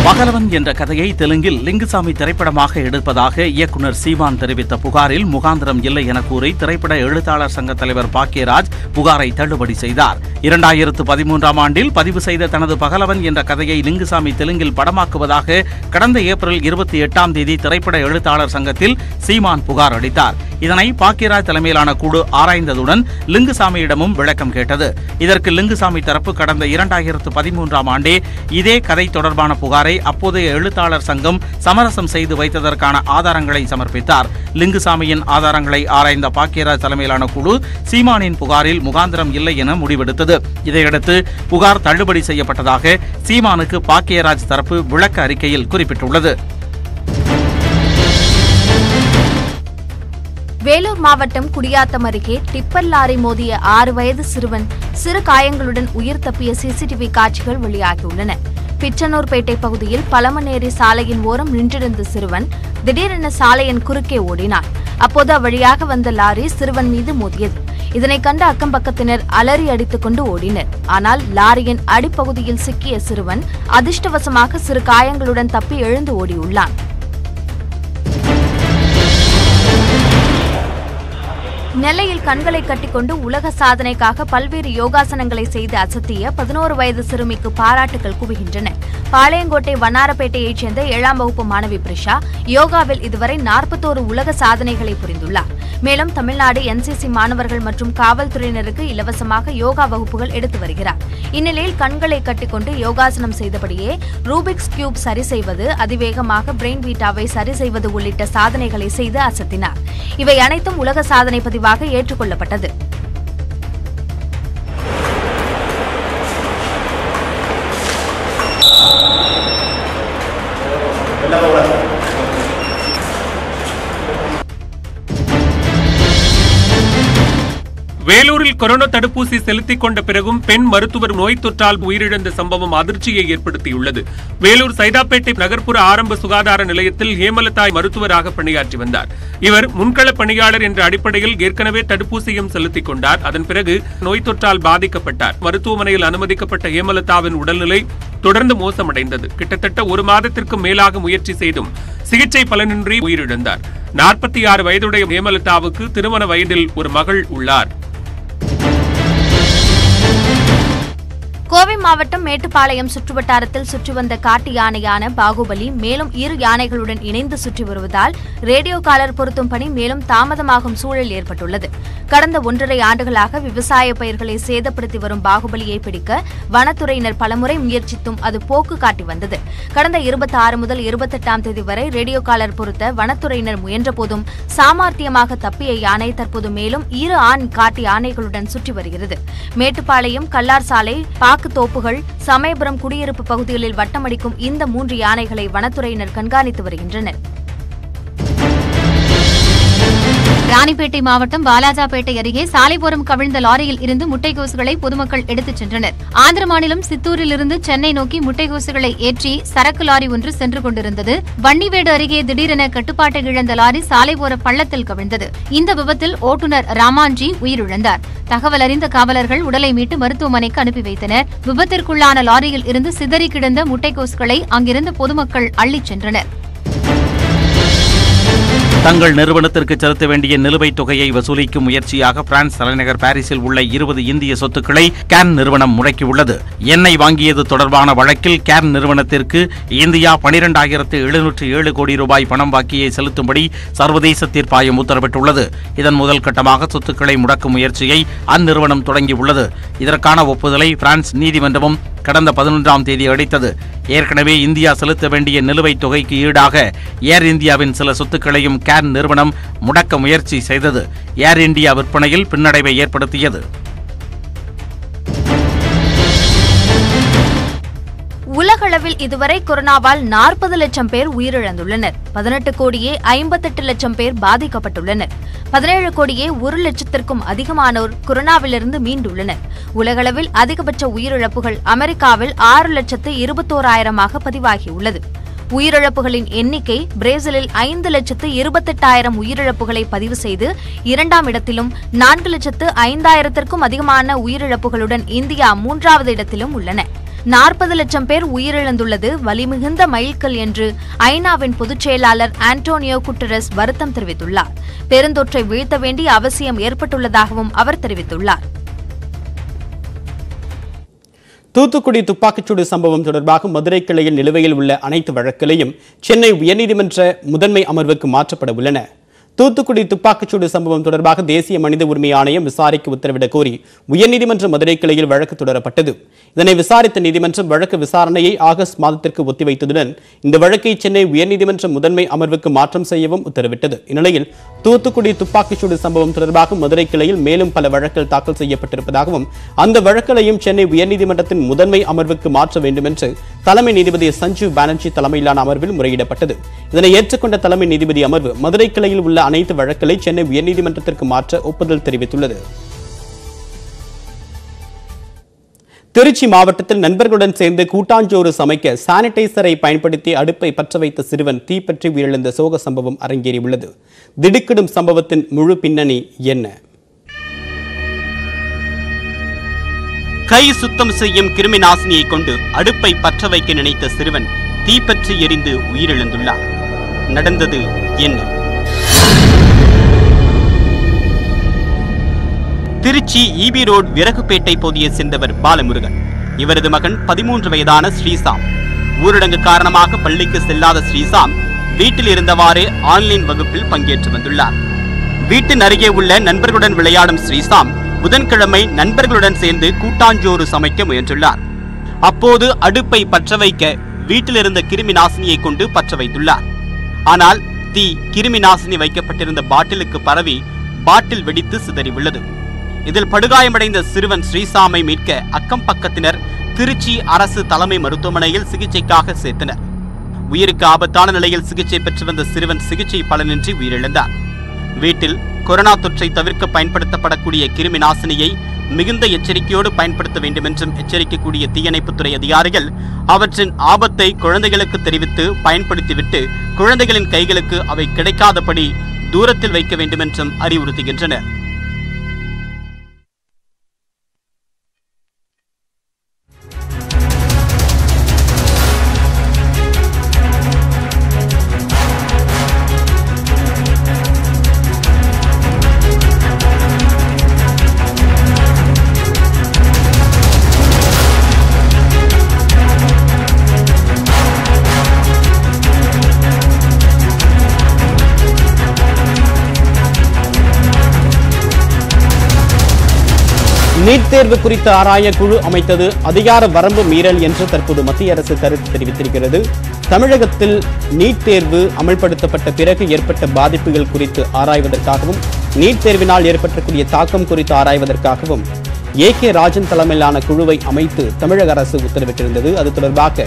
[SPEAKER 4] பகலவன் என்ற கதையை தெலுங்கில் லிங்குசாமி திரைப்படமாக எடுப்பதாக இயக்குநர் சீமான் தெரிவித்த புகாரில் முகாந்திரம் இல்லை என கூறி திரைப்பட எழுத்தாளர் சங்க தலைவர் பாக்கியராஜ் புகாரை தள்ளுபடி செய்தார் இரண்டாயிரத்து பதிமூன்றாம் ஆண்டில் பதிவு செய்த தனது பகலவன் என்ற கதையை லிங்குசாமி தெலுங்கில் படமாக்குவதாக கடந்த ஏப்ரல் இருபத்தி எட்டாம் தேதி திரைப்பட எழுத்தாளர் சங்கத்தில் சீமான் புகார் அளித்தார் இதனை பாக்கியராஜ் தலைமையிலான குழு ஆராய்ந்ததுடன் லிங்குசாமியிடமும் விளக்கம் கேட்டது இதற்கு லிங்குசாமி தரப்பு கடந்த இரண்டாயிரத்து பதிமூன்றாம் ஆண்டே இதே கதை தொடர்பான புகாரை தொடர்பானதை அப்போதைய எழுத்தாளர் சங்கம் சமரசம் செய்து வைத்ததற்கான ஆதாரங்களை சமர்ப்பித்தார் லிங்குசாமியின் ஆதாரங்களை ஆராய்ந்த பாக்கியராஜ் தலைமையிலான குழு சீமானின் புகாரில் முகாந்திரம் இல்லை என முடிவெடுத்தது இதையடுத்து புகார் தள்ளுபடி செய்யப்பட்டதாக சீமானுக்கு பாக்கியராஜ் தரப்பு விளக்க அறிக்கையில் குறிப்பிட்டுள்ளது
[SPEAKER 6] வேலூர் மாவட்டம் குடியாத்தம் அருகே டிப்பர் லாரி மோதிய ஆறு வயது சிறுவன் சிறு காயங்களுடன் உயிர் தப்பிய சிசிடிவி காட்சிகள் வெளியாகியுள்ளன பிச்சனூர்பேட்டை பகுதியில் பழமநேரி சாலையின் ஓரம் நின்றிருந்த சிறுவன் திடீரென சாலையின் குறுக்கே ஓடினான் அப்போது அவ்வழியாக வந்த லாரி சிறுவன் மீது மோதியது இதனை கண்ட அக்கம்பக்கத்தினர் அலறி அடித்துக் கொண்டு ஓடினர் ஆனால் லாரியின் அடிப்பகுதியில் சிக்கிய சிறுவன் அதிர்ஷ்டவசமாக சிறு காயங்களுடன் தப்பி எழுந்து ஓடியுள்ளான் நெல்லையில் கண்களை கட்டிக்கொண்டு உலக சாதனைக்காக பல்வேறு யோகாசனங்களை செய்து அசத்திய பதினோரு வயது சிறுமிக்கு பாராட்டுகள் குவிகின்றன பாளையங்கோட்டை வண்ணாரப்பேட்டையைச் சேர்ந்த ஏழாம் வகுப்பு மாணவி பிரிஷா யோகாவில் இதுவரை நாற்பத்தோரு உலக சாதனைகளை புரிந்துள்ளார் மேலும் தமிழ்நாடு என்சிசி மாணவர்கள் மற்றும் காவல்துறையினருக்கு இலவசமாக யோகா வகுப்புகள் எடுத்து வருகிறார் இந்நிலையில் கண்களை கட்டிக்கொண்டு யோகாசனம் செய்தபடியே ரூபிக்ஸ் கியூப் சரி செய்வது அதிவேகமாக பிரெயின் வீட்டாவை சரி செய்வது உள்ளிட்ட சாதனைகளை செய்து அசத்தினார் இவை அனைத்தும் உலக சாதனை பதிவாக முடிவாக ஏற்றுக்கொள்ளப்பட்டது
[SPEAKER 7] Gracias. வேலூரில் கொரோனா தடுப்பூசி செலுத்திக் கொண்ட பிறகும் பெண் மருத்துவர் நோய் தொற்றால் உயிரிழந்த சம்பவம் அதிர்ச்சியை ஏற்படுத்தியுள்ளது வேலூர் சைதாப்பேட்டை நகர்ப்புற ஆரம்ப சுகாதார நிலையத்தில் ஹேமலதாய் மருத்துவராக பணியாற்றி வந்தார் இவர் முன்கள பணியாளர் என்ற அடிப்படையில் ஏற்கனவே தடுப்பூசியும் செலுத்திக் கொண்டார் அதன் பிறகு நோய் தொற்றால் பாதிக்கப்பட்டார் மருத்துவமனையில் அனுமதிக்கப்பட்ட ஹேமலதாவின் உடல்நிலை தொடர்ந்து மோசமடைந்தது கிட்டத்தட்ட ஒரு மாதத்திற்கு மேலாக முயற்சி செய்தும் சிகிச்சை பலனின்றி உயிரிழந்தார் நாற்பத்தி ஆறு வயதுடைய ஹேமலதாவுக்கு திருமண வயதில் ஒரு மகள் உள்ளார்
[SPEAKER 6] கோவை மாவட்டம் மேட்டுப்பாளையம் சுற்றுவட்டாரத்தில் சுற்றி வந்த காட்டு யானையான பாகுபலி மேலும் இரு யானைகளுடன் இணைந்து சுற்றி வருவதால் ரேடியோ காலர் பொருத்தும் பணி மேலும் தாமதமாகும் சூழல் ஏற்பட்டுள்ளது கடந்த ஒன்றரை ஆண்டுகளாக விவசாய பயிர்களை சேதப்படுத்தி வரும் பாகுபலியை பிடிக்க வனத்துறையினர் பலமுறை முயற்சித்தும் அது போக்கு காட்டி வந்தது கடந்த இருபத்தி ஆறு முதல் இருபத்தெட்டாம் தேதி வரை ரேடியோ காலர் பொருத்த வனத்துறையினர் முயன்றபோதும் சாமார்த்தியமாக தப்பிய யானை தற்போது மேலும் இரு ஆண் காட்டு யானைகளுடன் சுற்றி வருகிறது மேட்டுப்பாளையம் கல்லார் சாலை பாக்க வடக்கு தோப்புகள் சமயபுரம் குடியிருப்பு பகுதிகளில் வட்டமடிக்கும் இந்த மூன்று யானைகளை வனத்துறையினர் கண்காணித்து வருகின்றனர்
[SPEAKER 2] ராணிப்பேட்டை மாவட்டம் பாலாஜாபேட்டை அருகே சாலைபுரம் கவிழ்ந்த லாரியில் இருந்து முட்டைகோசுகளை பொதுமக்கள் எடுத்துச் சென்றனர் ஆந்திர மாநிலம் சித்தூரிலிருந்து சென்னை நோக்கி முட்டைகோசுகளை ஏற்றி சரக்கு லாரி ஒன்று சென்று கொண்டிருந்தது வன்னிவேடு அருகே திடீரென கட்டுப்பாட்டை இழந்த லாரி சாலைபோர பள்ளத்தில் கவிழ்ந்தது இந்த விபத்தில் ஓட்டுநர் ராமாஞ்சி உயிரிழந்தார் தகவல் அறிந்த காவலர்கள் உடலை மீட்டு மருத்துவமனைக்கு அனுப்பி வைத்தனர் விபத்திற்குள்ளான லாரியில் இருந்து சிதறி கிடந்த முட்டைகோசுகளை அங்கிருந்து பொதுமக்கள் அள்ளிச் சென்றனர்
[SPEAKER 4] தங்கள் நிறுவனத்திற்கு செலுத்த வேண்டிய நிலுவைத் தொகையை வசூலிக்கும் முயற்சியாக பிரான்ஸ் தலைநகர் பாரிஸில் உள்ள இருபது இந்திய சொத்துக்களை கேன் நிறுவனம் முடக்கியுள்ளது எண்ணெய் வாங்கியது தொடர்பான வழக்கில் கேன் நிறுவனத்திற்கு இந்தியா பனிரெண்டாயிரத்து எழுநூற்று ஏழு கோடி ரூபாய் பணம் பாக்கியை செலுத்தும்படி சர்வதேச தீர்ப்பாயம் உத்தரவிட்டுள்ளது இதன் முதல் கட்டமாக சொத்துக்களை முடக்கும் முயற்சியை அந்நிறுவனம் தொடங்கியுள்ளது இதற்கான ஒப்புதலை பிரான்ஸ் நீதிமன்றமும் கடந்த பதினொன்றாம் தேதி அடித்தது ஏற்கனவே இந்தியா செலுத்த வேண்டிய நிலுவைத் தொகைக்கு ஈடாக ஏர் இந்தியாவின் சில சொத்துக்களையும் கேர் நிறுவனம் முடக்க முயற்சி செய்தது ஏர் இந்தியா விற்பனையில் பின்னடைவை ஏற்படுத்தியது
[SPEAKER 6] உலகளவில் அளவில் இதுவரை கொரோனாவால் நாற்பது லட்சம் பேர் உயிரிழந்துள்ளனர் பதினெட்டு கோடியே ஐம்பத்தெட்டு லட்சம் பேர் பாதிக்கப்பட்டுள்ளனர் பதினேழு கோடியே ஒரு லட்சத்திற்கும் அதிகமானோர் கொரோனாவிலிருந்து மீண்டுள்ளனர் உலகளவில் அதிகபட்ச உயிரிழப்புகள் அமெரிக்காவில் ஆறு லட்சத்து இருபத்தோராயிரமாக பதிவாகியுள்ளது உயிரிழப்புகளின் எண்ணிக்கை பிரேசிலில் ஐந்து லட்சத்து இருபத்தெட்டாயிரம் உயிரிழப்புகளை பதிவு செய்து இரண்டாம் இடத்திலும் நான்கு லட்சத்து ஐந்தாயிரத்திற்கும் அதிகமான உயிரிழப்புகளுடன் இந்தியா மூன்றாவது இடத்திலும் உள்ளன நாற்பது லட்சம் பேர் உயிரிழந்துள்ளது வலிமிகுந்த மைல்கல் என்று ஐநாவின் பொதுச் செயலாளர் ஆண்டோனியோ குட்டரஸ் வருத்தம் தெரிவித்துள்ளார் பெருந்தொற்றை வீழ்த்த வேண்டிய அவசியம் ஏற்பட்டுள்ளதாகவும் அவர் தெரிவித்துள்ளார்
[SPEAKER 1] தூத்துக்குடி துப்பாக்கிச்சூடு சம்பவம் தொடர்பாக மதுரை கிளையில் நிலுவையில் உள்ள அனைத்து வழக்குகளையும் சென்னை உயர்நீதிமன்ற முதன்மை அமர்வுக்கு மாற்றப்பட உள்ளன தூத்துக்குடி துப்பாக்கிச்சூடு சம்பவம் தொடர்பாக தேசிய மனித உரிமை ஆணையம் விசாரிக்க உத்தரவிட கோரி உயர்நீதிமன்ற மதுரை கிளையில் வழக்கு தொடரப்பட்டது இதனை விசாரித்த நீதிமன்றம் வழக்கு விசாரணையை ஆகஸ்ட் மாதத்திற்கு ஒத்திவைத்ததுடன் இந்த வழக்கை சென்னை உயர்நீதிமன்ற முதன்மை அமர்வுக்கு மாற்றம் செய்யவும் உத்தரவிட்டது இந்நிலையில் தூத்துக்குடி துப்பாக்கிச்சூடு சம்பவம் தொடர்பாக மதுரை கிளையில் மேலும் பல வழக்குகள் தாக்கல் செய்யப்பட்டிருப்பதாகவும் அந்த வழக்குகளையும் சென்னை உயர்நீதிமன்றத்தின் முதன்மை அமர்வுக்கு மாற்ற வேண்டும் என்று தலைமை நீதிபதி சஞ்சீவ் பானர்ஜி தலைமையிலான அமர்வில் முறையிடப்பட்டது இதனை ஏற்றுக்கொண்ட தலைமை நீதிபதி அமர்வு மதுரை கிளையில் உள்ள அனைத்து வழக்குகளை சென்னை உயர்நீதிமன்றத்திற்கு மாற்ற ஒப்புதல் தெரிவித்துள்ளது திருச்சி மாவட்டத்தில் நண்பர்களுடன் சேர்ந்து கூட்டாஞ்சோறு சமைக்க சானிடைசரை பயன்படுத்தி அடுப்பை பற்ற வைத்த சிறுவன் தீப்பற்றி உயிரிழந்த சோக சம்பவம் அரங்கேறியுள்ளது திடுக்கிடும் சம்பவத்தின் முழு பின்னணி என்ன கை சுத்தம் செய்யும் கிருமி நாசினியை கொண்டு அடுப்பை பற்ற வைக்க நினைத்த சிறுவன் தீப்பற்றி எரிந்து உயிரிழந்துள்ளார் நடந்தது என்ன திருச்சி இபி ரோடு விறகுப்பேட்டை பகுதியை சேர்ந்தவர் பாலமுருகன் இவரது மகன் பதிமூன்று வயதான ஸ்ரீசாம் ஊரடங்கு காரணமாக பள்ளிக்கு செல்லாத ஸ்ரீசாம் வீட்டில் இருந்தவாறே ஆன்லைன் வகுப்பில் பங்கேற்று வந்துள்ளார் வீட்டின் அருகே உள்ள நண்பர்களுடன் விளையாடும் ஸ்ரீசாம் புதன்கிழமை நண்பர்களுடன் சேர்ந்து கூட்டாஞ்சோறு சமைக்க முயன்றுள்ளார் அப்போது அடுப்பை பற்ற வைக்க வீட்டிலிருந்த கிருமி நாசினியை கொண்டு பற்ற வைத்துள்ளார் ஆனால் தீ கிருமி நாசினி வைக்கப்பட்டிருந்த பாட்டிலுக்கு பரவி பாட்டில் வெடித்து சிதறி உள்ளது இதில் படுகாயமடைந்த சிறுவன் ஸ்ரீசாமை மீட்க அக்கம் பக்கத்தினர் திருச்சி அரசு தலைமை மருத்துவமனையில் சிகிச்சைக்காக சேர்த்தனர் உயிருக்கு ஆபத்தான நிலையில் சிகிச்சை பெற்று வந்த சிறுவன் சிகிச்சை பலனின்றி உயிரிழந்தார் வீட்டில் கொரோனா தொற்றை தவிர்க்க பயன்படுத்தப்படக்கூடிய கிருமி நாசினியை மிகுந்த எச்சரிக்கையோடு பயன்படுத்த வேண்டுமென்றும் எச்சரிக்கக்கூடிய தீயணைப்புத்துறை அதிகாரிகள் அவற்றின் ஆபத்தை குழந்தைகளுக்கு தெரிவித்து பயன்படுத்திவிட்டு குழந்தைகளின் கைகளுக்கு அவை கிடைக்காதபடி தூரத்தில் வைக்க வேண்டுமென்றும் அறிவுறுத்துகின்றனர் நீட் தேர்வு குறித்து ஆராய குழு அமைத்தது அதிகார வரம்பு மீறல் என்று தற்போது மத்திய அரசு கருத்து தெரிவித்திருக்கிறது தமிழகத்தில் நீட் தேர்வு அமல்படுத்தப்பட்ட பிறகு ஏற்பட்ட பாதிப்புகள் குறித்து ஆராய்வதற்காகவும் நீட் தேர்வினால் ஏற்பட்டக்கூடிய தாக்கம் குறித்து ஆராய்வதற்காகவும் ஏ கே ராஜன் தலைமையிலான குழுவை அமைத்து தமிழக அரசு உத்தரவிட்டிருந்தது அது தொடர்பாக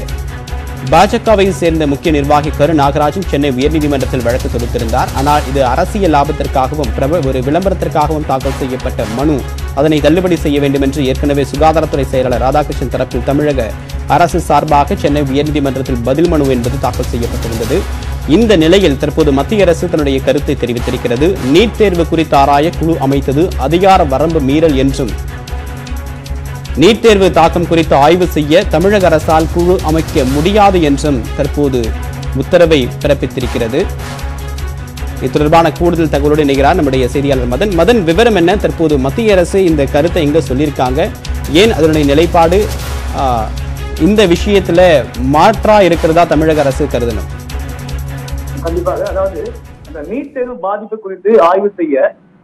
[SPEAKER 1] பாஜகவை சேர்ந்த முக்கிய நிர்வாகி கரு நாகராஜன் சென்னை உயர்நீதிமன்றத்தில் வழக்கு தொடுத்திருந்தார் ஆனால் இது அரசியல் லாபத்திற்காகவும் ஒரு விளம்பரத்திற்காகவும் தாக்கல் செய்யப்பட்ட மனு அதனை தள்ளுபடி செய்ய வேண்டும் என்று ஏற்கனவே சுகாதாரத்துறை செயலாளர் ராதாகிருஷ்ணன் தரப்பில் தமிழக அரசு சார்பாக சென்னை உயர்நீதிமன்றத்தில் பதில் மனு என்பது தாக்கல் செய்யப்பட்டிருந்தது இந்த நிலையில் தற்போது மத்திய அரசு தன்னுடைய கருத்தை தெரிவித்திருக்கிறது நீட் தேர்வு குறித்து ஆராய குழு அமைத்தது அதிகார வரம்பு மீறல் என்றும் நீட் தேர்வு தாக்கம் குறித்து ஆய்வு செய்ய தமிழக அரசால் குழு அமைக்க முடியாது என்றும் தற்போது உத்தரவை பிறப்பித்திருக்கிறது இது தொடர்பான கூடுதல் தகவலோடு இணைகிறார் நம்முடைய செய்தியாளர் மதன் மதன் விவரம் என்ன தற்போது மத்திய அரசு இந்த கருத்தை எங்க சொல்லியிருக்காங்க ஏன் அதனுடைய நிலைப்பாடு இந்த விஷயத்துல மாற்றா இருக்கிறதா தமிழக அரசு கருதணும்
[SPEAKER 8] கண்டிப்பாக அதாவது அந்த நீட் தேர்வு பாதிப்பு குறித்து ஆய்வு செய்ய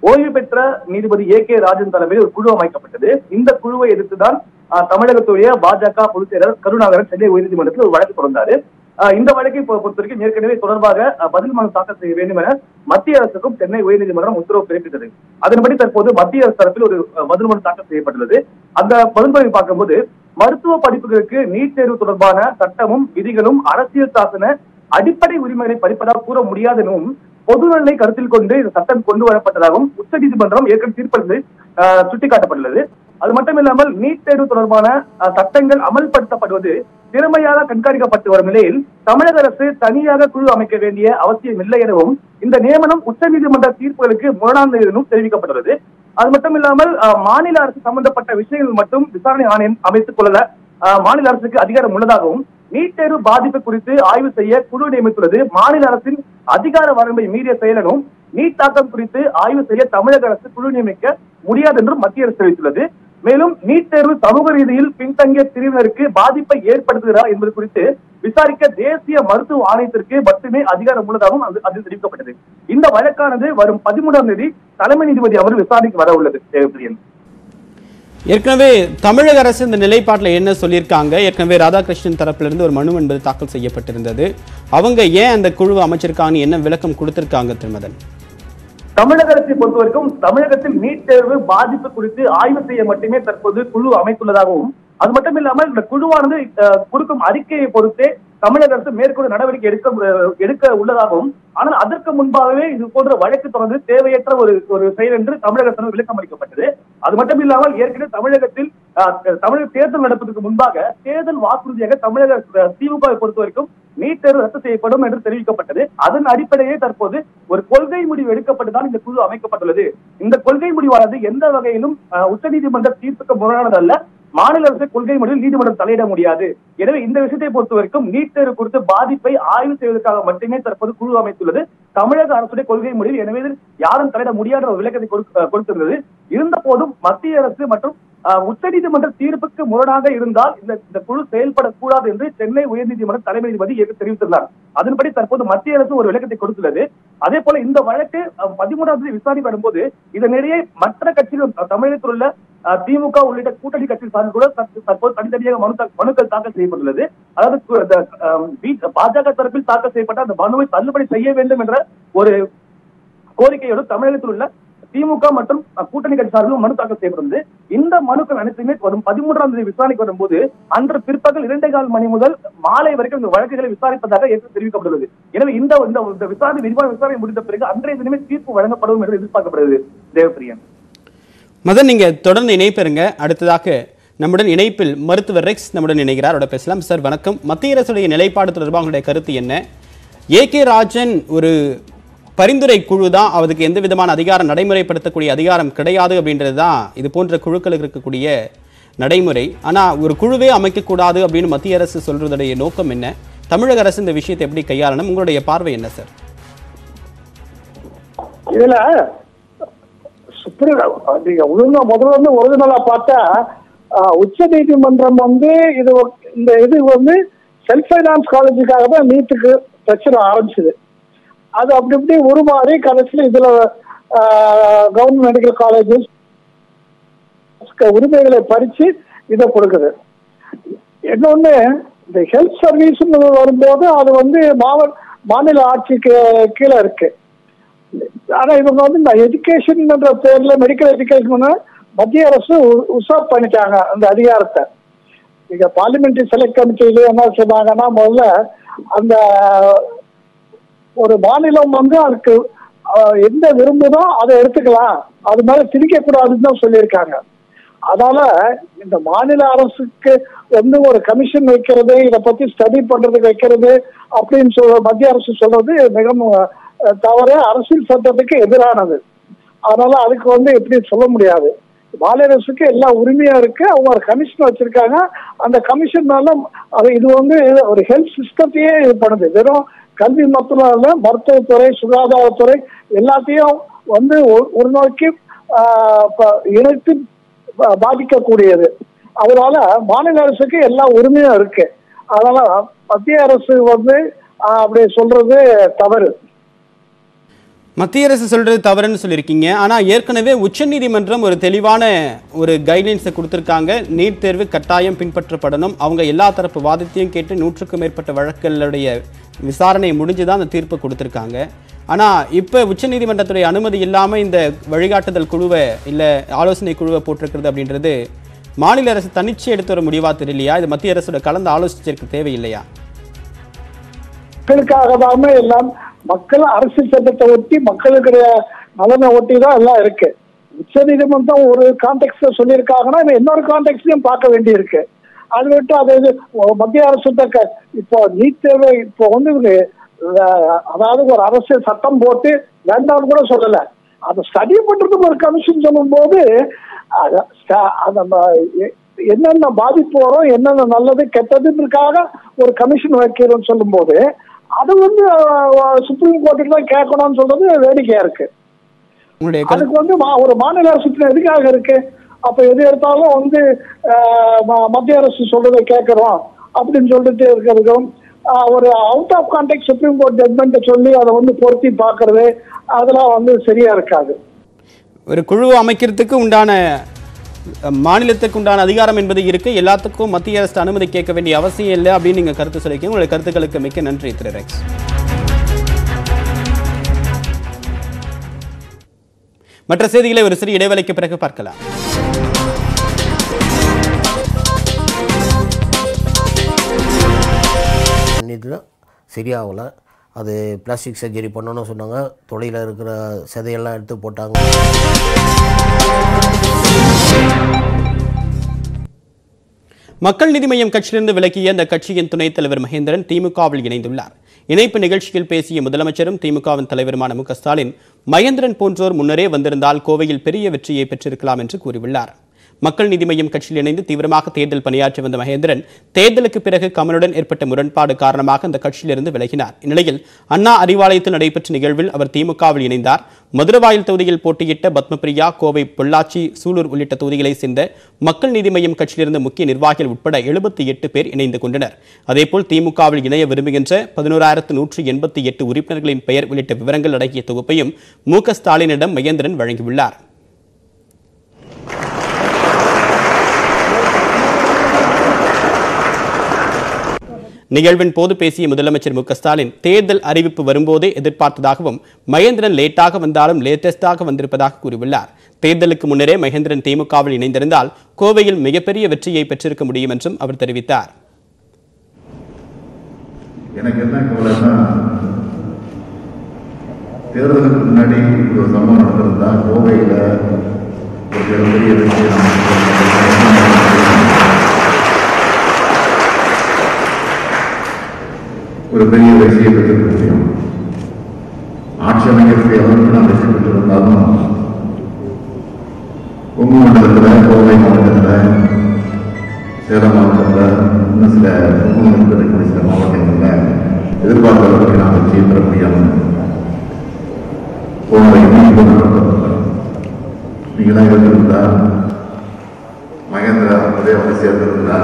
[SPEAKER 8] ஓய்வு பெற்ற நீதிபதி ஏ கே ராஜன் தலைமையில் ஒரு குழு அமைக்கப்பட்டது இந்த குழுவை எதிர்த்துதான் தமிழகத்துடைய பாஜக பொதுச் செயலர் கருணாகரன் சென்னை உயர்நீதிமன்றத்தில் ஒரு வழக்கு தொடர்ந்தாரு இந்த வழக்கை பொறுத்தவரைக்கும் ஏற்கனவே தொடர்பாக பதில் மனு தாக்கல் செய்ய வேண்டும் என மத்திய அரசுக்கும் சென்னை உயர்நீதிமன்றம் உத்தரவு பிறப்பித்தது அதன்படி தற்போது மத்திய அரசு தரப்பில் ஒரு பதில் மனு தாக்கல் செய்யப்பட்டுள்ளது அந்த பதில்முறை பார்க்கும்போது மருத்துவ படிப்புகளுக்கு நீட் தேர்வு தொடர்பான சட்டமும் விதிகளும் அரசியல் சாசன அடிப்படை உரிமைகளை பறிப்பதாக கூற முடியாது எனவும் பொது கருத்தில் கொண்டு இந்த சட்டம் கொண்டு வரப்பட்டதாகவும் உச்ச நீதிமன்றம் ஏற்கனவே தீர்ப்பளித்து சுட்டிக்காட்டப்பட்டுள்ளது அது மட்டும் இல்லாமல் நீட் தேர்வு தொடர்பான சட்டங்கள் அமல்படுத்தப்படுவது திறமையாக கண்காணிக்கப்பட்டு வரும் நிலையில் தமிழக அரசு தனியாக குழு அமைக்க வேண்டிய அவசியம் இல்லை எனவும் இந்த நியமனம் உச்சநீதிமன்ற தீர்ப்புகளுக்கு முரணாந்தது எனவும் தெரிவிக்கப்பட்டுள்ளது அது மட்டும் மாநில அரசு சம்பந்தப்பட்ட விஷயங்கள் மட்டும் விசாரணை ஆணையம் அமைத்துக் கொள்ள மாநில அரசுக்கு அதிகாரம் உள்ளதாகவும் நீட் தேர்வு பாதிப்பு குறித்து ஆய்வு செய்ய குழு நியமித்துள்ளது மாநில அரசின் அதிகார வரம்பை மீறிய செயலனும் நீட் தாக்கம் குறித்து ஆய்வு செய்ய தமிழக அரசு குழு நியமிக்க முடியாது என்றும் மத்திய அரசு தெரிவித்துள்ளது மேலும் நீட் தேர்வு சமூக ரீதியில் பின்தங்கிய பிரிவினருக்கு பாதிப்பை ஏற்படுத்துகிறார் என்பது குறித்து விசாரிக்க தேசிய மருத்துவ ஆணையத்திற்கு மட்டுமே அதிகாரம் உள்ளதாகவும் அதில் தெரிவிக்கப்பட்டது இந்த வழக்கானது வரும் பதிமூன்றாம் தேதி தலைமை நீதிபதி அவர் விசாரணைக்கு வர உள்ளது
[SPEAKER 1] ஏற்கனவே தமிழக அரசு இந்த நிலைப்பாட்டில் என்ன சொல்லியிருக்காங்க ஏற்கனவே ராதாகிருஷ்ணன் தரப்பிலிருந்து ஒரு மனு என்பது தாக்கல் செய்யப்பட்டிருந்தது அவங்க ஏன் அந்த குழு அமைச்சிருக்காங்கன்னு என்ன விளக்கம் கொடுத்திருக்காங்க திருமதன்
[SPEAKER 8] தமிழக அரசை பொறுத்தவரைக்கும் தமிழகத்தில் நீட் தேர்வு பாதிப்பு குறித்து ஆய்வு செய்ய மட்டுமே தற்போது குழு அமைத்துள்ளதாகவும் அது மட்டும் இல்லாமல் இந்த குழுவானது கொடுக்கும் அறிக்கையை பொறுத்தே தமிழக அரசு மேற்கொண்டு நடவடிக்கை எடுக்க எடுக்க உள்ளதாகவும் ஆனால் அதற்கு முன்பாகவே இது போன்ற வழக்கு தொடர்ந்து தேவையற்ற ஒரு ஒரு செயல் என்று தமிழக அரசு விளக்கம் அளிக்கப்பட்டது அது மட்டும் இல்லாமல் ஏற்கனவே தமிழகத்தில் தமிழக தேர்தல் நடப்பதற்கு முன்பாக தேர்தல் வாக்குறுதியாக தமிழக திமுகவை பொறுத்த வரைக்கும் நீட் தேர்வு ரத்து செய்யப்படும் என்று தெரிவிக்கப்பட்டது அதன் அடிப்படையே தற்போது ஒரு கொள்கை முடிவு எடுக்கப்பட்டுதான் இந்த குழு அமைக்கப்பட்டுள்ளது இந்த கொள்கை முடிவானது எந்த வகையிலும் உச்சநீதிமன்ற தீர்ப்புக்கு அல்ல மாநில அரசு கொள்கை முடிவில் நீதிமன்றம் தலையிட முடியாது எனவே இந்த விஷயத்தை பொறுத்த வரைக்கும் நீட் தேர்வு குறித்து பாதிப்பை ஆய்வு செய்வதற்காக மட்டுமே தற்போது குழு அமைத்துள்ளது தமிழக அரசுடைய கொள்கை முடிவில் எனவே யாரும் தலையிட முடியாத ஒரு விளக்கத்தை கொடுத்திருந்தது இருந்த போதும் மத்திய அரசு மற்றும் உச்சநீதிமன்ற தீர்ப்புக்கு முரணாக இருந்தால் இந்த இந்த குழு செயல்படக்கூடாது என்று சென்னை உயர்நீதிமன்ற தலைமை நீதிபதி தெரிவித்துள்ளார் அதன்படி தற்போது மத்திய அரசு ஒரு விளக்கத்தை கொடுத்துள்ளது அதே போல இந்த வழக்கு பதிமூன்றாம் தேதி விசாரணை வரும்போது இதனிடையே மற்ற கட்சிகள் தமிழகத்தில் உள்ள திமுக உள்ளிட்ட கூட்டணி கட்சி சார்பில் கூட தற்போது தனித்தனியாக மனு மனுக்கள் தாக்கல் செய்யப்பட்டுள்ளது அதாவது பாஜக தரப்பில் தாக்கல் செய்யப்பட்ட அந்த மனுவை தள்ளுபடி செய்ய வேண்டும் என்ற ஒரு கோரிக்கையோடு தமிழகத்தில் உள்ள திமுக மற்றும் கூட்டணி கட்சி சார்பில் மனு தாக்கல் செய்யப்படுது இந்த மனுக்கள் அனைத்துமே வரும் பதிமூன்றாம் தேதி விசாரணைக்கு வரும்போது அன்று பிற்பகல் இரண்டே கால் மணி முதல் மாலை வரைக்கும் இந்த வழக்குகளை விசாரிப்பதாக ஏற்று தெரிவிக்கப்பட்டுள்ளது எனவே இந்த இந்த விசாரணை விரிவான விசாரணை முடிந்த பிறகு அன்றைய தினமே தீர்ப்பு வழங்கப்படும் என்று எதிர்பார்க்கப்படுகிறது தேவப்பிரியன்
[SPEAKER 1] மதன் நீங்க தொடர்ந்து இணைப்பெறுங்க அடுத்ததாக நம்முடன் இணைப்பில் மருத்துவர் ரெக்ஸ் நம்முடன் இணைகிறார் அவரோட பேசலாம் சார் வணக்கம் மத்திய அரசுடைய நிலைப்பாடு தொடர்பாக கருத்து என்ன ஏ கே ராஜன் ஒரு பரிந்துரை குழு தான் அவருக்கு எந்த விதமான அதிகாரம் நடைமுறைப்படுத்தக்கூடிய அதிகாரம் கிடையாது அப்படின்றது தான் இது போன்ற குழுக்களுக்கு இருக்கக்கூடிய நடைமுறை ஆனால் ஒரு குழுவே அமைக்கக்கூடாது அப்படின்னு மத்திய அரசு சொல்றதுடைய நோக்கம் என்ன தமிழக அரசு இந்த விஷயத்தை எப்படி கையாளணும் உங்களுடைய பார்வை என்ன சார்
[SPEAKER 9] இதுல சுப்ரீம் முதல்ல வந்து ஒரிஜினலா பார்த்தா உச்ச நீதிமன்றம் வந்து இது இந்த இது வந்து செல்ஃப் ஃபைனான்ஸ் காலேஜுக்காக தான் நீட்டுக்கு பிரச்சனை ஆரம்பிச்சது அது அப்படி இப்படி உருமாறி கடைசியில் இதுல கவர்மெண்ட் மெடிக்கல் காலேஜஸ் உரிமைகளை பறிச்சு இதை கொடுக்குது இன்னொன்னு இந்த ஹெல்த் சர்வீஸ் வரும்போது அது வந்து மாவட்ட மாநில ஆட்சிக்கு கீழே இருக்கு ஆனா இவங்க வந்து இந்த எஜுகேஷன்ன்ற பேர்ல மெடிக்கல் எஜுகேஷன் மத்திய அரசு உசாப் பண்ணிட்டாங்க அந்த அதிகாரத்தை நீங்க பார்லிமெண்ட்ரி செலக்ட் கமிட்டியிலேயே என்ன சொன்னாங்கன்னா முதல்ல அந்த ஒரு மாநிலம் வந்து அதுக்கு எந்த விரும்புதோ அதை எடுத்துக்கலாம் அது மேல திணிக்க கூடாதுன்னு தான் சொல்லியிருக்காங்க அதால இந்த மாநில அரசுக்கு வந்து ஒரு கமிஷன் வைக்கிறது இதை பத்தி ஸ்டடி பண்றதுக்கு வைக்கிறது அப்படின்னு சொல்ற மத்திய அரசு சொல்றது மிகவும் தவறு அரசியல் சட்டத்துக்கு எதிரானது அதனால அதுக்கு வந்து எப்படி சொல்ல முடியாது மாநில அரசுக்கு எல்லா உரிமையா இருக்கு அவங்க ஒரு கமிஷன் வச்சிருக்காங்க அந்த கமிஷன்னால அது இது வந்து ஒரு ஹெல்த் சிஸ்டத்தையே இது பண்ணுது வெறும் கல்வி மட்டும் இல்ல மருத்துவத்துறை சுகாதாரத்துறை எல்லாத்தையும் வந்து ஒரு நோக்கி இணைத்து பாதிக்கக்கூடியது அதனால மாநில அரசுக்கு எல்லா உரிமையும் இருக்கு அதனால மத்திய அரசு வந்து அப்படி சொல்றது தவறு
[SPEAKER 1] மத்திய அரசு சொல்கிறது தவறுன்னு சொல்லியிருக்கீங்க ஆனால் ஏற்கனவே உச்சநீதிமன்றம் ஒரு தெளிவான ஒரு கைட்லைன்ஸை கொடுத்துருக்காங்க நீட் தேர்வு கட்டாயம் பின்பற்றப்படணும் அவங்க எல்லா தரப்பு வாதத்தையும் கேட்டு நூற்றுக்கும் மேற்பட்ட வழக்குகளுடைய விசாரணை முடிஞ்சு தான் அந்த தீர்ப்பு கொடுத்துருக்காங்க ஆனால் இப்போ உச்சநீதிமன்றத்துடைய அனுமதி இல்லாமல் இந்த வழிகாட்டுதல் குழுவை இல்லை ஆலோசனை குழுவை போட்டிருக்கிறது அப்படின்றது மாநில அரசு தனிச்சு எடுத்து வர முடிவாக தெரியலையா இது மத்திய அரசோட கலந்து ஆலோசிச்சிருக்க தேவையில்லையா
[SPEAKER 9] மக்களுக்காக தான் எல்லாம் மக்கள் அரசியல் சட்டத்தை ஒட்டி மக்களுக்குடைய நலனை ஒட்டி தான் எல்லாம் இருக்கு உச்ச நீதிமன்றம் ஒரு கான்டெக்ட்ல சொல்லியிருக்காங்கன்னா இன்னொரு கான்டெக்ட்லயும் பார்க்க வேண்டியிருக்கு அது விட்டு அது மத்திய அரசு தக்க இப்போ நீட் தேர்வை இப்போ வந்து அதாவது ஒரு அரசியல் சட்டம் போட்டு வேண்டாம்னு கூட சொல்லல அதை ஸ்டடி பண்றதுக்கு ஒரு கமிஷன் சொல்லும் போது என்னென்ன பாதிப்பு வரும் என்னென்ன நல்லது கெட்டதுன்றக்காக ஒரு கமிஷன் சொல்லும் சொல்லும்போது அது வந்து சுப்ரீம் கோர்ட்டுக்கு தான் கேட்கணும்னு சொல்றது வேடிக்கையா இருக்கு அதுக்கு வந்து ஒரு மாநில அரசு எதுக்காக இருக்கு அப்ப எது எடுத்தாலும் வந்து மத்திய அரசு சொல்றதை கேட்கிறோம் அப்படின்னு சொல்லிட்டு இருக்கிறதும் ஒரு out of context supreme court judgement சொல்லி அதை வந்து பொருத்தி பார்க்கறது அதெல்லாம் வந்து சரியா இருக்காது
[SPEAKER 1] ஒரு குழு அமைக்கிறதுக்கு உண்டான மாநிலத்துக்கு உண்டான அதிகாரம் என்பது இருக்குது எல்லாத்துக்கும் மத்திய அரசு அனுமதி கேட்க வேண்டிய அவசியம் இல்லை அப்படின்னு நீங்கள் கருத்து சொல்லியிருக்கீங்க உங்களுடைய கருத்துக்களுக்கு மிக்க நன்றி திரு ரெக்ஸ் மற்ற செய்திகளை ஒரு சிறு இடைவெளிக்கு பிறகு பார்க்கலாம்
[SPEAKER 4] சரியாகல அது பிளாஸ்டிக் சர்ஜரி பண்ணணும்னு சொன்னாங்க தொலையில் இருக்கிற சதையெல்லாம் எடுத்து போட்டாங்க
[SPEAKER 1] மக்கள் நீதி மய்யம் கட்சியிலிருந்து விலகிய அந்த கட்சியின் துணைத் தலைவர் மகேந்திரன் திமுகவில் இணைந்துள்ளார் இணைப்பு நிகழ்ச்சியில் பேசிய முதலமைச்சரும் திமுகவின் தலைவருமான மு ஸ்டாலின் மகேந்திரன் போன்றோர் முன்னரே வந்திருந்தால் கோவையில் பெரிய வெற்றியை பெற்றிருக்கலாம் என்று கூறியுள்ளார் மக்கள் நீதி மய்யம் கட்சியில் இணைந்து தீவிரமாக தேர்தல் பணியாற்றி வந்த மகேந்திரன் தேர்தலுக்கு பிறகு கமலுடன் ஏற்பட்ட முரண்பாடு காரணமாக அந்த கட்சியிலிருந்து விலகினார் இந்நிலையில் அண்ணா அறிவாலயத்தில் நடைபெற்ற நிகழ்வில் அவர் திமுகவில் இணைந்தார் மதுரவாயில் தொகுதியில் போட்டியிட்ட பத்மபிரியா கோவை பொள்ளாச்சி சூலூர் உள்ளிட்ட தொகுதிகளைச் சேர்ந்த மக்கள் நீதி மய்யம் கட்சியிலிருந்து முக்கிய நிர்வாகிகள் உட்பட எழுபத்தி எட்டு பேர் இணைந்து கொண்டனர் அதேபோல் திமுகவில் இணைய விரும்புகின்ற பதினோராயிரத்து நூற்றி எண்பத்தி எட்டு உறுப்பினர்களின் பெயர் உள்ளிட்ட விவரங்கள் அடங்கிய தொகுப்பையும் மு ஸ்டாலினிடம் மகேந்திரன் வழங்கியுள்ளார் நிகழ்வின் போது பேசிய முதலமைச்சர் மு ஸ்டாலின் தேர்தல் அறிவிப்பு வரும்போதே எதிர்பார்த்ததாகவும் மகேந்திரன் லேட்டாக வந்தாலும் லேட்டஸ்டாக வந்திருப்பதாக கூறியுள்ளார் தேர்தலுக்கு முன்னரே மகேந்திரன் திமுகவில் இணைந்திருந்தால் கோவையில் மிகப்பெரிய வெற்றியை பெற்றிருக்க முடியும் என்றும் அவர் தெரிவித்தார் எனக்கு என்ன
[SPEAKER 5] தேர்தலுக்கு முன்னாடி ஒரு சம்பவம் நடந்திருந்தா கோவையில் ஒரு பெரிய ஒரு பெரிய வெற்றியை பெற்றுக்க முடியும் ஆட்சி அமைக்கிறதுக்கு எவ்வளவு வெற்றி பெற்று வந்தாலும் கொங்கு மண்டலத்தில் கோவை மாவட்டத்தில் சேலம் மாவட்டத்தில் இன்னும் சில கொங்கு இருக்கக்கூடிய சில மாவட்டங்களில் எதிர்பார்த்தவர்களுக்கு நான் வெற்றி பெற முடியாமல் போனவை நீங்களாம் இருந்திருந்தா மகேந்திரா
[SPEAKER 1] வந்து சேர்ந்திருந்தா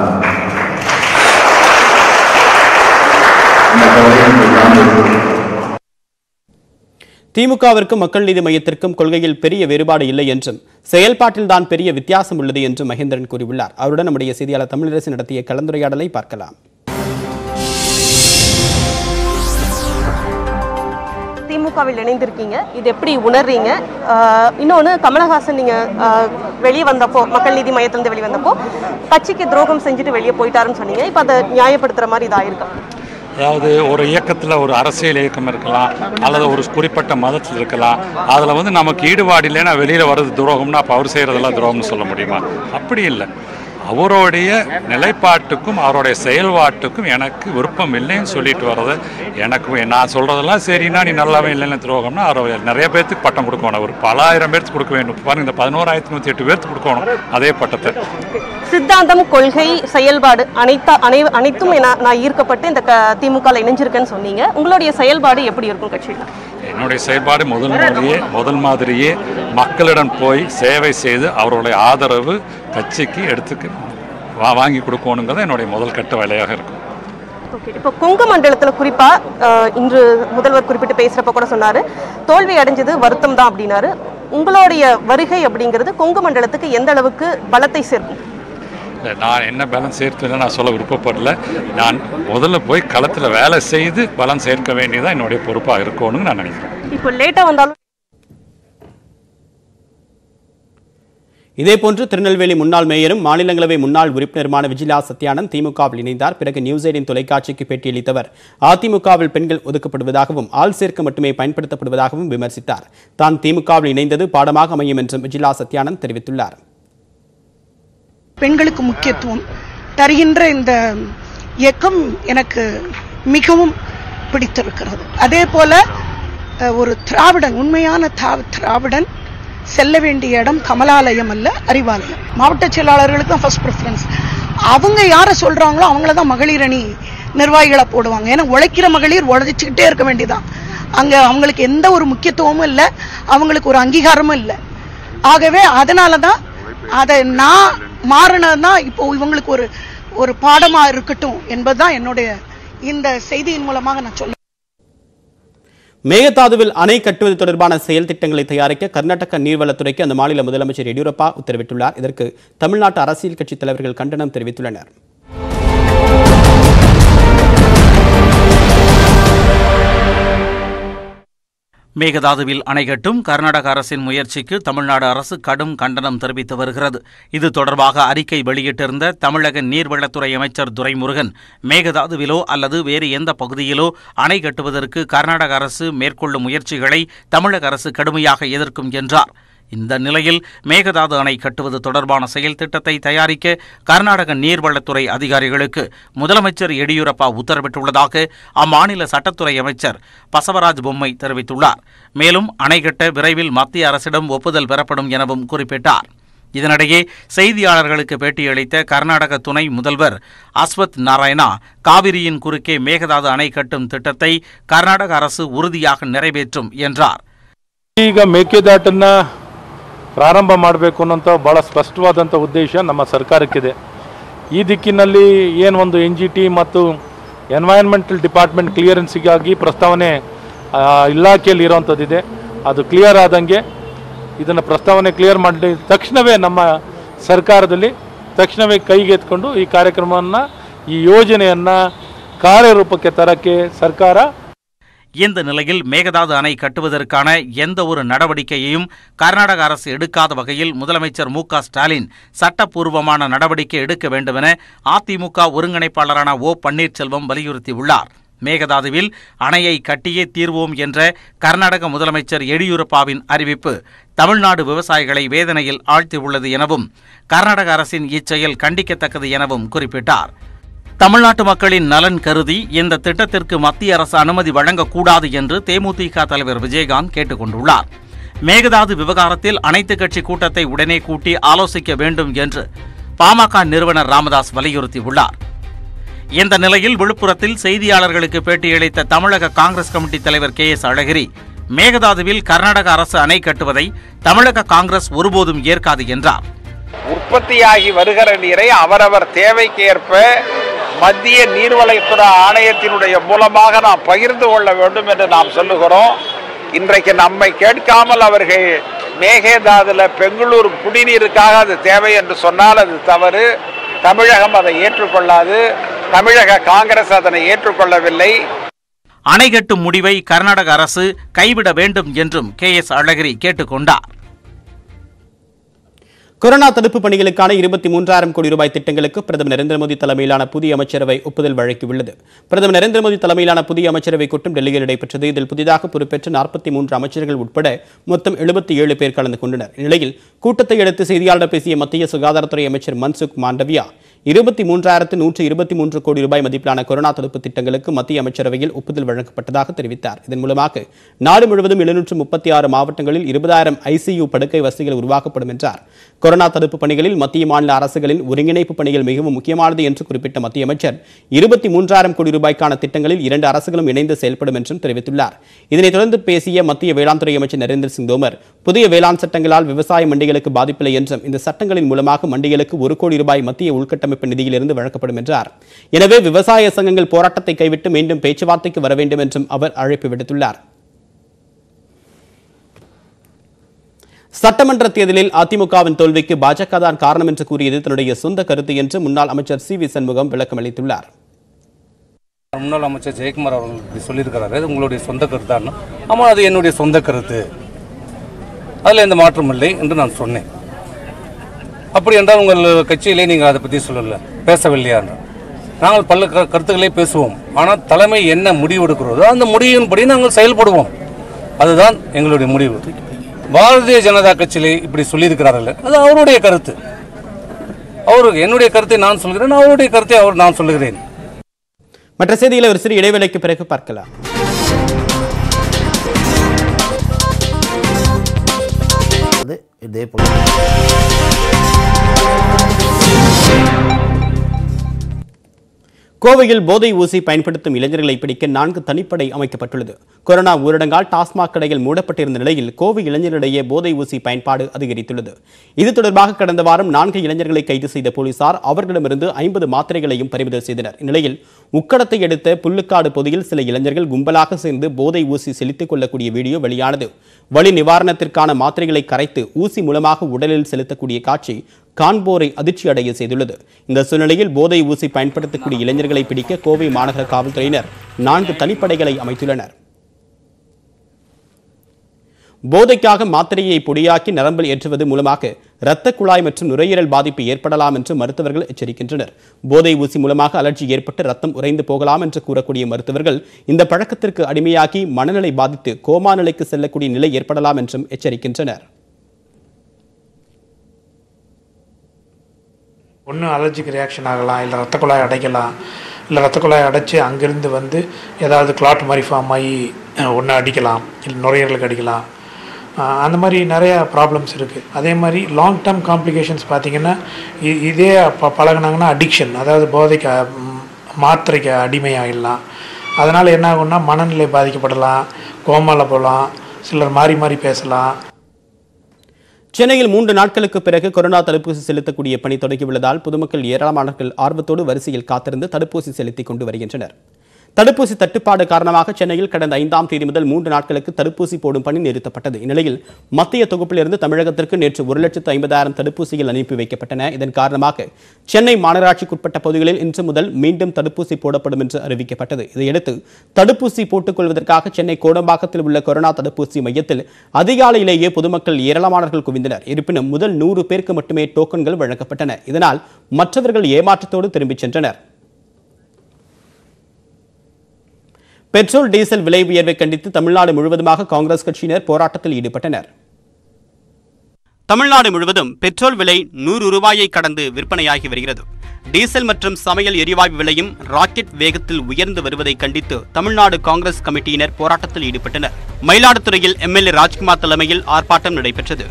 [SPEAKER 1] திமுகவிற்கும் மக்கள் நீதி மையத்திற்கும் கொள்கையில் பெரிய வேறுபாடு இல்லை என்றும் செயல்பாட்டில்தான் பெரிய வித்தியாசம் உள்ளது என்று மகேந்திரன் கூறியுள்ளார் அவருடன் நம்முடைய செய்தியாளர் தமிழரசு நடத்திய கலந்துரையாடலை பார்க்கலாம்
[SPEAKER 4] திமுகவில் இணைந்திருக்கீங்க இது எப்படி உணர்றீங்க இன்னொன்று கமலஹாசன் நீங்கள் வெளியே வந்தப்போ மக்கள் நீதி மையத்திலேருந்து வெளியே வந்தப்போ கட்சிக்கு துரோகம் செஞ்சுட்டு வெளியே போயிட்டாருன்னு சொன்னீங்க இப்போ அதை நியாயப்படுத்துகிற மாதிரி இதாயிருக்கா
[SPEAKER 10] அதாவது ஒரு இயக்கத்தில் ஒரு அரசியல் இயக்கம் இருக்கலாம் அல்லது ஒரு குறிப்பிட்ட மதத்தில் இருக்கலாம் அதில் வந்து நமக்கு ஈடுபாடு இல்லைன்னா வெளியில் வர்றது துரோகம்னா அப்போ அவர் செய்கிறதெல்லாம் துரோகம்னு சொல்ல முடியுமா அப்படி இல்லை அவருடைய நிலைப்பாட்டுக்கும் அவருடைய செயல்பாட்டுக்கும் எனக்கு விருப்பம் இல்லைன்னு சொல்லிட்டு வர்றது எனக்கு நான் சொல்றதெல்லாம் சரின்னா நீ நல்லாவே இல்லைன்னு துரோகம்னா அவர் நிறைய பேர்த்துக்கு பட்டம் கொடுக்கணும் ஒரு பல ஆயிரம் பேர்த்துக்கு கொடுக்க வேண்டும் பாருங்க இந்த பதினோராயிரத்தி நூத்தி எட்டு பேர்த்துக்கு கொடுக்கணும் அதே பட்டத்தை
[SPEAKER 3] சித்தாந்தம் கொள்கை
[SPEAKER 4] செயல்பாடு அனைத்த அனை அனைத்தும் நான் ஈர்க்கப்பட்டு இந்த திமுக இணைஞ்சிருக்கேன்னு சொன்னீங்க உங்களுடைய செயல்பாடு எப்படி இருக்கும் கட்சியில்
[SPEAKER 10] என்னுடைய செயல்பாடு முதல் மாதிரியே முதல் மாதிரியே மக்களிடம் போய் சேவை செய்து அவருடைய ஆதரவு கட்சிக்கு எடுத்துக்கு வா வாங்கி கொடுக்கணுங்கிறது என்னுடைய முதல் கட்ட வேலையாக இருக்கும்
[SPEAKER 4] இப்போ கொங்கு மண்டலத்தில் குறிப்பாக இன்று முதல்வர் குறிப்பிட்டு பேசுகிறப்ப கூட சொன்னார் தோல்வி அடைஞ்சது வருத்தம் தான் அப்படின்னாரு உங்களுடைய வருகை அப்படிங்கிறது கொங்கு மண்டலத்துக்கு எந்த அளவுக்கு பலத்தை சேர்க்கும்
[SPEAKER 10] நான் என்ன பேலன்ஸ் சேர்த்துன்னு நான் சொல்ல விருப்பப்படல நான் முதல்ல போய் களத்தில் வேலை செய்து பலம் சேர்க்க வேண்டியதான் என்னுடைய பொறுப்பாக இருக்கணும்னு நான் நினைக்கிறேன்
[SPEAKER 5] இப்போ லேட்டாக வந்தாலும்
[SPEAKER 1] இதேபோன்று திருநெல்வேலி முன்னாள் மேயரும் மாநிலங்களவை முன்னாள் உறுப்பினருமான விஜிலா சத்யானந்த் திமுகவில் இணைந்தார் பிறகு நியூஸ் தொலைக்காட்சிக்கு பேட்டியளித்தவர் அதிமுகவில் பெண்கள் ஒதுக்கப்படுவதாகவும் ஆள் சேர்க்க மட்டுமே பயன்படுத்தப்படுவதாகவும் விமர்சித்தார் தான் திமுகவில் இணைந்தது பாடமாக அமையும் என்றும் விஜிலா சத்யானந்த் தெரிவித்துள்ளார்
[SPEAKER 4] பெண்களுக்கு முக்கியத்துவம் தருகின்ற இந்த இயக்கம் எனக்கு மிகவும் பிடித்திருக்கிறது அதே போல ஒரு திராவிடன் உண்மையான திராவிடன் செல்ல வேண்டிய இடம் கமலாலயம் அல்ல அறிவாலயம் மாவட்ட செயலாளர்களுக்கு தான் ஃபர்ஸ்ட் ப்ரிஃபரன்ஸ் அவங்க யாரை சொல்கிறாங்களோ அவங்கள தான் மகளிர் அணி நிர்வாகிகளை போடுவாங்க ஏன்னா உழைக்கிற மகளிர் உழைச்சிக்கிட்டே இருக்க வேண்டியதான் அங்கே அவங்களுக்கு எந்த ஒரு முக்கியத்துவமும் இல்லை அவங்களுக்கு ஒரு அங்கீகாரமும் இல்லை ஆகவே அதனால தான் அதை நான் மாறினதுனா இப்போ இவங்களுக்கு ஒரு ஒரு பாடமா இருக்கட்டும் என்பதுதான் என்னுடைய இந்த செய்தியின் மூலமாக நான் சொல்ல
[SPEAKER 1] மேகதாதுவில் அணை கட்டுவது தொடர்பான செயல் திட்டங்களை தயாரிக்க கர்நாடக நீர்வளத்துறைக்கு அந்த மாநில முதலமைச்சர் எடியூரப்பா உத்தரவிட்டுள்ளார் இதற்கு தமிழ்நாட்டு அரசியல் கட்சித் தலைவர்கள் கண்டனம் தெரிவித்துள்ளனர்
[SPEAKER 4] மேகதாதுவில் அணை கட்டும் கர்நாடக அரசின் முயற்சிக்கு தமிழ்நாடு அரசு கடும் கண்டனம் தெரிவித்து வருகிறது இது தொடர்பாக அறிக்கை வெளியிட்டிருந்த தமிழக நீர்வளத்துறை அமைச்சர் துரைமுருகன் மேகதாதுவிலோ அல்லது வேறு எந்த பகுதியிலோ அணை கட்டுவதற்கு கர்நாடக அரசு மேற்கொள்ளும் முயற்சிகளை தமிழக அரசு கடுமையாக எதிர்க்கும் என்றார் இந்த நிலையில் மேகதாது அணை கட்டுவது தொடர்பான செயல் திட்டத்தை தயாரிக்க கர்நாடக நீர்வளத்துறை அதிகாரிகளுக்கு முதலமைச்சர் எடியூரப்பா உத்தரவிட்டுள்ளதாக அம்மாநில சட்டத்துறை அமைச்சர் பசவராஜ் பொம்மை தெரிவித்துள்ளார் மேலும் அணை கட்ட விரைவில் மத்திய அரசிடம் ஒப்புதல் பெறப்படும் எனவும் குறிப்பிட்டார் இதனிடையே செய்தியாளர்களுக்கு பேட்டியளித்த கர்நாடக துணை முதல்வர் அஸ்வத் நாராயணா காவிரியின் குறுக்கே மேகதாது அணை கட்டும் திட்டத்தை கர்நாடக அரசு உறுதியாக நிறைவேற்றும் என்றார்
[SPEAKER 10] ಪ್ರಾರಂಭ ಮಾಡಬೇಕು ಅನ್ನೋಂಥ ಭಾಳ ಸ್ಪಷ್ಟವಾದಂಥ ಉದ್ದೇಶ ನಮ್ಮ ಸರ್ಕಾರಕ್ಕಿದೆ ಈ ದಿಕ್ಕಿನಲ್ಲಿ ಏನು ಒಂದು ಎನ್ ಜಿ ಟಿ ಮತ್ತು ಎನ್ವೈರ್ನ್ಮೆಂಟಲ್ ಡಿಪಾರ್ಟ್ಮೆಂಟ್ ಕ್ಲಿಯರೆನ್ಸಿಗಾಗಿ ಪ್ರಸ್ತಾವನೆ ಇಲಾಖೆಯಲ್ಲಿ ಇರೋವಂಥದ್ದಿದೆ ಅದು ಕ್ಲಿಯರ್ ಆದಂಗೆ ಇದನ್ನು ಪ್ರಸ್ತಾವನೆ ಕ್ಲಿಯರ್ ಮಾಡಿದ ತಕ್ಷಣವೇ ನಮ್ಮ ಸರ್ಕಾರದಲ್ಲಿ ತಕ್ಷಣವೇ ಕೈಗೆತ್ಕೊಂಡು ಈ ಕಾರ್ಯಕ್ರಮವನ್ನು ಈ ಯೋಜನೆಯನ್ನು ಕಾರ್ಯರೂಪಕ್ಕೆ ತರೋಕ್ಕೆ ಸರ್ಕಾರ
[SPEAKER 4] இந்த நிலையில் மேகதாது அணை கட்டுவதற்கான எந்த ஒரு நடவடிக்கையையும் கர்நாடக அரசு எடுக்காத வகையில் முதலமைச்சர் மு ஸ்டாலின் சட்டப்பூர்வமான நடவடிக்கை எடுக்க வேண்டுமென அதிமுக ஒருங்கிணைப்பாளரான ஓ பன்னீர்செல்வம் வலியுறுத்தியுள்ளார் மேகதாதுவில் அணையை கட்டியே தீர்வோம் என்ற கர்நாடக முதலமைச்சர் எடியூரப்பாவின் அறிவிப்பு தமிழ்நாடு விவசாயிகளை வேதனையில் ஆழ்த்தியுள்ளது எனவும் கர்நாடக அரசின் இச்செயல் கண்டிக்கத்தக்கது எனவும் குறிப்பிட்டார் தமிழ்நாட்டு மக்களின் நலன் கருதி இந்த திட்டத்திற்கு மத்திய அரசு அனுமதி வழங்கக்கூடாது என்று தேமுதிக தலைவர் விஜயகாந்த் கேட்டுக் கொண்டுள்ளார் மேகதாது விவகாரத்தில் அனைத்து கட்சி கூட்டத்தை உடனே கூட்டி ஆலோசிக்க வேண்டும் என்று பாமக நிறுவனர் ராமதாஸ் வலியுறுத்தியுள்ளார் இந்த நிலையில் விழுப்புரத்தில் செய்தியாளர்களுக்கு பேட்டியளித்த தமிழக காங்கிரஸ் கமிட்டி தலைவர் கே எஸ் அழகிரி மேகதாதுவில் கர்நாடக அரசு அணை கட்டுவதை தமிழக காங்கிரஸ் ஒருபோதும் ஏற்காது என்றார் உற்பத்தியாகி வருகிற நீரை அவரவர் தேவைக்கேற்ப மத்திய நீர்வளத்துறை ஆணையத்தினுடைய மூலமாக நாம் பகிர்ந்து கொள்ள வேண்டும் என்று நாம் சொல்லுகிறோம் இன்றைக்கு நம்மை கேட்காமல் அவர்கள் மேகேதாதில்
[SPEAKER 5] பெங்களூர் குடிநீருக்காக அது தேவை என்று சொன்னால் அது தவறு தமிழகம் அதை ஏற்றுக்கொள்ளாது தமிழக காங்கிரஸ் அதனை ஏற்றுக்கொள்ளவில்லை
[SPEAKER 4] அணை கட்டும் முடிவை கர்நாடக அரசு கைவிட வேண்டும் என்றும் கே எஸ் அழகிரி கேட்டுக்கொண்டார்
[SPEAKER 1] கொரோனா தடுப்பு பணிகளுக்கான இருபத்தி மூன்றாயிரம் கோடி ரூபாய் திட்டங்களுக்கு பிரதமர் நரேந்திர மோடி தலைமையிலான புதிய அமைச்சரவை ஒப்புதல் வழங்கியுள்ளது பிரதமர் நரேந்திர மோடி தலைமையிலான புதிய அமைச்சரவை கூட்டம் டெல்லியில் நடைபெற்றது இதில் புதிதாக பொறுப்பேற்ற நாற்பத்தி மூன்று அமைச்சர்கள் உட்பட மொத்தம் எழுபத்தி ஏழு பேர் கலந்து கொண்டனர் இந்நிலையில் கூட்டத்தை அடுத்து செய்தியாளர் பேசிய மத்திய சுகாதாரத்துறை அமைச்சர் மன்சுக் மாண்டவியா இருபத்தி மூன்றாயிரத்து நூற்று இருபத்தி மூன்று கோடி ரூபாய் மதிப்பிலான கொரோனா தடுப்பு திட்டங்களுக்கு மத்திய அமைச்சரவையில் ஒப்புதல் வழங்கப்பட்டதாக தெரிவித்தார் இதன் மூலமாக நாடு முழுவதும் எழுநூற்று முப்பத்தி ஆறு மாவட்டங்களில் இருபதாயிரம் ஐசியு படுக்கை வசதிகள் உருவாக்கப்படும் என்றார் கொரோனா தடுப்பு பணிகளில் மத்திய மாநில அரசுகளின் ஒருங்கிணைப்பு பணிகள் மிகவும் முக்கியமானது என்று குறிப்பிட்ட மத்திய அமைச்சர் இருபத்தி மூன்றாயிரம் கோடி ரூபாய்க்கான திட்டங்களில் இரண்டு அரசுகளும் இணைந்து செயல்படும் என்றும் தெரிவித்துள்ளார் இதனைத் தொடர்ந்து பேசிய மத்திய வேளாண் துறை அமைச்சர் நரேந்திர சிங் தோமர் புதிய வேளாண் சட்டங்களால் விவசாய மண்டிகளுக்கு பாதிப்பில்லை என்றும் இந்த சட்டங்களின் மூலமாக மண்டிகளுக்கு ஒரு கோடி ரூபாய் மத்திய உள்கட்டமைப்பு நிதியிலிருந்து வழங்கப்படும் என்றார் எனவே விவசாய சங்கங்கள் போராட்டத்தை கைவிட்டு மீண்டும் பேச்சுவார்த்தைக்கு வர வேண்டும் என்றும் அவர் அழைப்பு விடுத்துள்ளார் சட்டமன்ற தேர்தலில் அதிமுகவின் தோல்விக்கு பாஜக தான் காரணம் என்று கூறியது தன்னுடைய சொந்த கருத்து என்று முன்னாள் அமைச்சர் சி வி சண்முகம் விளக்கம் அளித்துள்ளார்
[SPEAKER 4] முன்னாள் அமைச்சர் ஜெயக்குமார் அவர்கள் சொல்லியிருக்கிறாரு உங்களுடைய
[SPEAKER 10] சொந்த கருத்தான் ஆமாம் அது என்னுடைய சொந்த கருத்து அதில் எந்த மாற்றம் இல்லை என்று நான் சொன்னேன் அப்படி என்றால் உங்கள் கட்சியிலே நீங்கள் அதை பற்றி சொல்லலை பேசவில்லையா நாங்கள் பல கருத்துக்களே பேசுவோம் ஆனால் தலைமை என்ன முடிவு எடுக்கிறதோ அந்த முடிவின்படி
[SPEAKER 4] நாங்கள் செயல்படுவோம் அதுதான் எங்களுடைய முடிவு பாரதிய ஜனதா கட்சியிலே இப்படி சொல்லியிருக்கிறார்கள் அது அவருடைய கருத்து அவருக்கு என்னுடைய கருத்தை நான் சொல்கிறேன் அவருடைய கருத்தை
[SPEAKER 1] அவர் நான் சொல்லுகிறேன் மற்ற செய்திகளை ஒரு சிறு இடைவேளைக்கு பிறகு பார்க்கலாம் இதே போல கோவையில் போதை ஊசி பயன்படுத்தும் இளைஞர்களை பிடிக்க நான்கு தனிப்படை அமைக்கப்பட்டுள்ளது கொரோனா ஊரடங்கால் டாஸ்மாக் கடையில் மூடப்பட்டிருந்த நிலையில் கோவை இளைஞர்களிடையே போதை ஊசி பயன்பாடு அதிகரித்துள்ளது இது தொடர்பாக கடந்த வாரம் நான்கு இளைஞர்களை கைது செய்த போலீசார் அவர்களிடமிருந்து ஐம்பது மாத்திரைகளையும் பறிமுதல் செய்தனர் இந்நிலையில் உக்கடத்தை எடுத்த புல்லுக்காடு பகுதியில் சில இளைஞர்கள் கும்பலாக சேர்ந்து போதை ஊசி செலுத்திக் கொள்ளக்கூடிய வீடியோ வெளியானது வலி நிவாரணத்திற்கான மாத்திரைகளை கரைத்து ஊசி மூலமாக உடலில் செலுத்தக்கூடிய காட்சி காண்போரை அதிர்ச்சி அடைய செய்துள்ளது இந்த சூழ்நிலையில் போதை ஊசி பயன்படுத்தக்கூடிய இளைஞர்களை பிடிக்க கோவை மாநகர காவல்துறையினர் நான்கு தனிப்படைகளை அமைத்துள்ளனர் போதைக்காக மாத்திரையை பொடியாக்கி நரம்பில் ஏற்றுவது மூலமாக இரத்த குழாய் மற்றும் நுரையீரல் பாதிப்பு ஏற்படலாம் என்று மருத்துவர்கள் எச்சரிக்கின்றனர் போதை ஊசி மூலமாக அலர்ஜி ஏற்பட்டு ரத்தம் உறைந்து போகலாம் என்று கூறக்கூடிய மருத்துவர்கள் இந்த பழக்கத்திற்கு அடிமையாகி மனநிலை பாதித்து கோமா நிலைக்கு செல்லக்கூடிய நிலை ஏற்படலாம் என்றும் எச்சரிக்கின்றனர்
[SPEAKER 7] ஒன்று அலர்ஜிக் ரியாக்ஷன் ஆகலாம் இல்லை ரத்த குழாய் அடைக்கலாம் இல்லை ரத்த குழாய் அடைச்சி அங்கேருந்து வந்து ஏதாவது கிளாட் மாதிரி ஃபார்ம் ஆகி ஒன்று அடிக்கலாம் இல்லை நுரையீரலுக்கு அடிக்கலாம் அந்த மாதிரி நிறையா ப்ராப்ளம்ஸ் இருக்குது அதே மாதிரி லாங் டேர்ம் காம்ப்ளிகேஷன்ஸ் பார்த்திங்கன்னா இதே ப பழகினாங்கன்னா அடிக்ஷன் அதாவது போதைக்கு மாத்திரைக்கு அடிமையாகிடலாம் அதனால் என்ன ஆகும்னா மனநிலை பாதிக்கப்படலாம் கோமாவில் போகலாம் சிலர் மாறி மாறி பேசலாம் சென்னையில்
[SPEAKER 1] மூன்று நாட்களுக்கு பிறகு கொரோனா தடுப்பூசி செலுத்தக்கூடிய பணி தொடங்கியுள்ளதால் பொதுமக்கள் ஏராளமானவர்கள் ஆர்வத்தோடு வரிசையில் காத்திருந்து தடுப்பூசி செலுத்திக் கொண்டு வருகின்றனர் தடுப்பூசி தட்டுப்பாடு காரணமாக சென்னையில் கடந்த ஐந்தாம் தேதி முதல் மூன்று நாட்களுக்கு தடுப்பூசி போடும் பணி நிறுத்தப்பட்டது இந்நிலையில் மத்திய தொகுப்பிலிருந்து தமிழகத்திற்கு நேற்று ஒரு லட்சத்து ஐம்பதாயிரம் தடுப்பூசிகள் அனுப்பி வைக்கப்பட்டன இதன் காரணமாக சென்னை மாநகராட்சிக்குட்பட்ட பகுதிகளில் இன்று முதல் மீண்டும் தடுப்பூசி போடப்படும் என்று அறிவிக்கப்பட்டது இதையடுத்து தடுப்பூசி போட்டுக் கொள்வதற்காக சென்னை கோடம்பாக்கத்தில் உள்ள கொரோனா தடுப்பூசி மையத்தில் அதிகாலையிலேயே பொதுமக்கள் ஏராளமானவர்கள் குவிந்தனர் இருப்பினும் முதல் நூறு பேருக்கு மட்டுமே டோக்கன்கள் வழங்கப்பட்டன இதனால் மற்றவர்கள் ஏமாற்றத்தோடு திரும்பிச் சென்றனர் பெட்ரோல் டீசல் விலை உயர்வை கண்டித்து தமிழ்நாடு முழுவதுமாக காங்கிரஸ் கட்சியினர் போராட்டத்தில் ஈடுபட்டனர் தமிழ்நாடு முழுவதும் பெட்ரோல் விலை நூறு ரூபாயை கடந்து விற்பனையாகி வருகிறது டீசல் மற்றும் சமையல் எரிவாயு விலையும் ராக்கெட் வேகத்தில் உயர்ந்து வருவதை கண்டித்து தமிழ்நாடு காங்கிரஸ் கமிட்டியினர் போராட்டத்தில் ஈடுபட்டனர் மயிலாடுதுறையில் எம்எல்ஏ ராஜ்குமார் தலைமையில் ஆர்ப்பாட்டம் நடைபெற்றது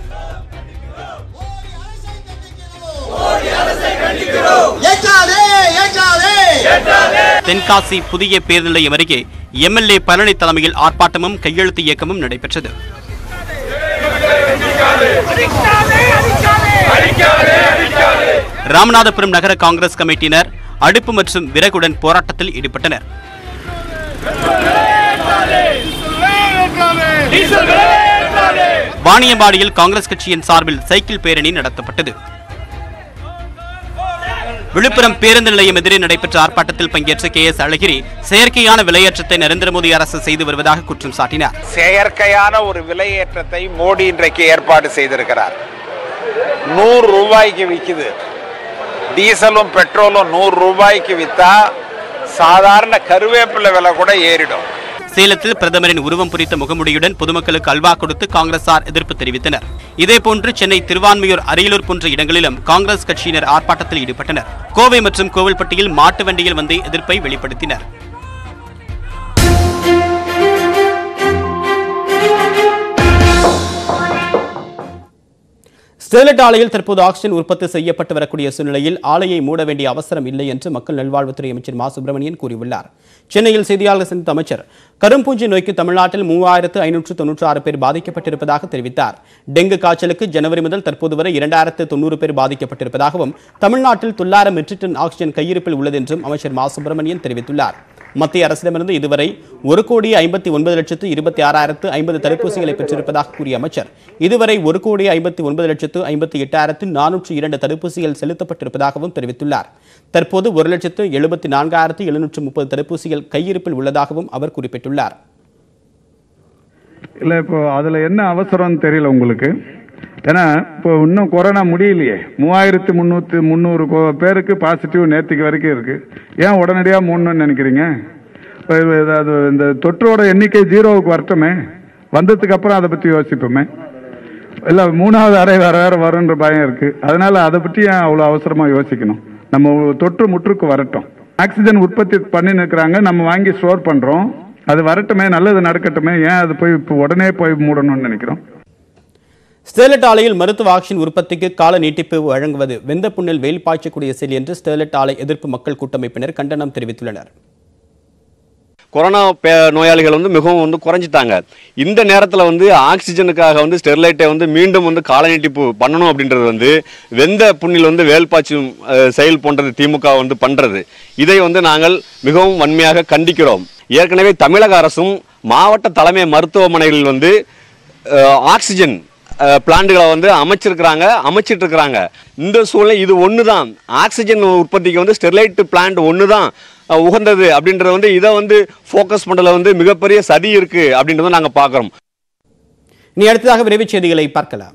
[SPEAKER 1] தென்காசி புதிய பேர் நிலையம் அருகே எம்எல்ஏ பழனி தலைமையில் ஆர்ப்பாட்டமும் கையெழுத்து இயக்கமும் நடைபெற்றது ராமநாதபுரம் நகர காங்கிரஸ் கமிட்டியினர் அடுப்பு மற்றும் விறகுடன் போராட்டத்தில் ஈடுபட்டனர் வாணியம்பாடியில் காங்கிரஸ் கட்சியின் சார்பில் சைக்கிள் பேரணி நடத்தப்பட்டது விழுப்புரம் பேருந்து நிலையம் எதிரே நடைபெற்ற ஆர்ப்பாட்டத்தில் பங்கேற்ற கே எஸ் அழகிரி செயற்கையான விலையேற்றத்தை நரேந்திர மோடி அரசு செய்து வருவதாக குற்றம் சாட்டினார்
[SPEAKER 4] செயற்கையான ஒரு விலையேற்றத்தை மோடி இன்றைக்கு ஏற்பாடு செய்திருக்கிறார் நூறு ரூபாய்க்கு விற்குது டீசலும் பெட்ரோலும் நூறு ரூபாய்க்கு வித்தா சாதாரண கருவேப்பில விலை கூட ஏறிடும்
[SPEAKER 1] சேலத்தில் பிரதமரின் உருவம் பொறித்த முகமுடியுடன் பொதுமக்களுக்கு அல்வா கொடுத்து காங்கிரசார் எதிர்ப்பு தெரிவித்தனர் இதேபோன்று சென்னை திருவான்மையூர் அரியலூர் போன்ற இடங்களிலும் காங்கிரஸ் கட்சியினர் ஆர்ப்பாட்டத்தில் ஈடுபட்டனர் கோவை மற்றும் கோவில்பட்டியில் மாட்டு வண்டியில் வந்து எதிர்ப்பை வெளிப்படுத்தினர் ஸ்டெர்லைட் ஆலையில் தற்போது ஆக்சிஜன் உற்பத்தி செய்யப்பட்டு வரக்கூடிய சூழ்நிலையில் ஆலையை மூட வேண்டிய அவசரம் இல்லை என்று மக்கள் நல்வாழ்வுத்துறை அமைச்சர் மா சுப்பிரமணியன் கூறியுள்ளார் சென்னையில் செய்தியாளர் சந்தித்த அமைச்சர் கரும்பூஞ்சி நோய்க்கு தமிழ்நாட்டில் மூவாயிரத்து ஐநூற்று தொன்னூற்று ஆறு பேர் பாதிக்கப்பட்டிருப்பதாக தெரிவித்தார் டெங்கு காய்ச்சலுக்கு ஜனவரி முதல் தற்போது வரை இரண்டாயிரத்து தொன்னூறு பேர் பாதிக்கப்பட்டிருப்பதாகவும் தமிழ்நாட்டில் தொள்ளாயிரம் மெட்ரிக் டன் ஆக்சிஜன் கையிருப்பில் உள்ளது என்றும் அமைச்சர் மா சுப்பிரமணியன் தெரிவித்துள்ளார் மத்திய அரசிடமிருந்து இதுவரை ஒரு கோடி ஐம்பத்தி ஒன்பது லட்சத்து இருபத்தி ஆறாயிரத்து ஐம்பது தடுப்பூசிகளை பெற்றிருப்பதாக கூறிய அமைச்சர் இதுவரை ஒரு கோடி ஐம்பத்தி ஒன்பது லட்சத்து ஐம்பத்தி எட்டாயிரத்து நானூற்று இரண்டு தடுப்பூசிகள் செலுத்தப்பட்டிருப்பதாகவும் தெரிவித்துள்ளார் தற்போது ஒரு லட்சத்து எழுபத்தி நான்காயிரத்து எழுநூற்று முப்பது தடுப்பூசிகள் கையிருப்பில் உள்ளதாகவும் அவர் குறிப்பிட்டுள்ளார்
[SPEAKER 9] இல்லை இப்போ அதில் என்ன அவசரம்னு தெரியல உங்களுக்கு ஏன்னா இப்போ இன்னும் கொரோனா முடியலையே மூவாயிரத்து முந்நூற்று முந்நூறு பேருக்கு பாசிட்டிவ் நேற்றுக்கு வரைக்கும் இருக்குது ஏன் உடனடியாக மூணுன்னு நினைக்கிறீங்க இப்போ ஏதாவது இந்த தொற்றோட எண்ணிக்கை ஜீரோவுக்கு வரட்டுமே வந்ததுக்கு அப்புறம் அதை பற்றி யோசிப்போமே இல்லை மூணாவது அறை வேறு வேறு வரும்ன்ற பயம் இருக்குது அதனால் அதை பற்றி ஏன் அவ்வளோ அவசரமாக யோசிக்கணும் நம்ம தொற்று முற்றுக்கு வரட்டும் ஆக்சிஜன் உற்பத்தி பண்ணின்னு இருக்கிறாங்க நம்ம வாங்கி ஸ்டோர் பண்ணுறோம் அது வரட்டுமே நல்லது நடக்கட்டுமே ஏன் அது போய் இப்போ உடனே போய் மூடணும்னு நினைக்கிறோம்
[SPEAKER 1] ஸ்டெர்லைட் ஆலையில் மருத்துவ ஆக்சிஜன் உற்பத்திக்கு கால நீட்டிப்பு வழங்குவது வெந்த புண்ணில் வெயில் பாய்ச்சக்கூடிய செயல் என்று ஸ்டெர்லைட் ஆலை எதிர்ப்பு மக்கள் கூட்டமைப்பினர் கண்டனம் தெரிவித்துள்ளனர் கொரோனா நோயாளிகள் வந்து மிகவும் வந்து குறைஞ்சிட்டாங்க இந்த நேரத்தில் வந்து ஆக்சிஜனுக்காக வந்து ஸ்டெர்லைட்டை வந்து மீண்டும் வந்து கால நீட்டிப்பு பண்ணணும் அப்படின்றது வந்து வெந்த புண்ணில் வந்து வேல்பாய்ச்சும் செயல் போன்றது திமுக வந்து பண்ணுறது இதை வந்து நாங்கள் மிகவும் வன்மையாக கண்டிக்கிறோம் ஏற்கனவே தமிழக அரசும் மாவட்ட தலைமை மருத்துவமனைகளில் வந்து ஆக்சிஜன் பிளான்ட்டுகளை வந்து அமைச்சிருக்கிறாங்க இருக்கிறாங்க இந்த சூழ்நிலை இது ஒன்று தான் ஆக்சிஜன் உற்பத்திக்கு வந்து ஸ்டெர்லைட் பிளான்ட்
[SPEAKER 8] ஒன்று தான் உகந்தது அப்படின்றத வந்து இதை வந்து ஃபோக்கஸ் பண்ணுறதுல வந்து மிகப்பெரிய சதி இருக்குது
[SPEAKER 1] அப்படின்றத நாங்கள் பார்க்குறோம் நீ அடுத்ததாக விரைவு செய்திகளை பார்க்கலாம்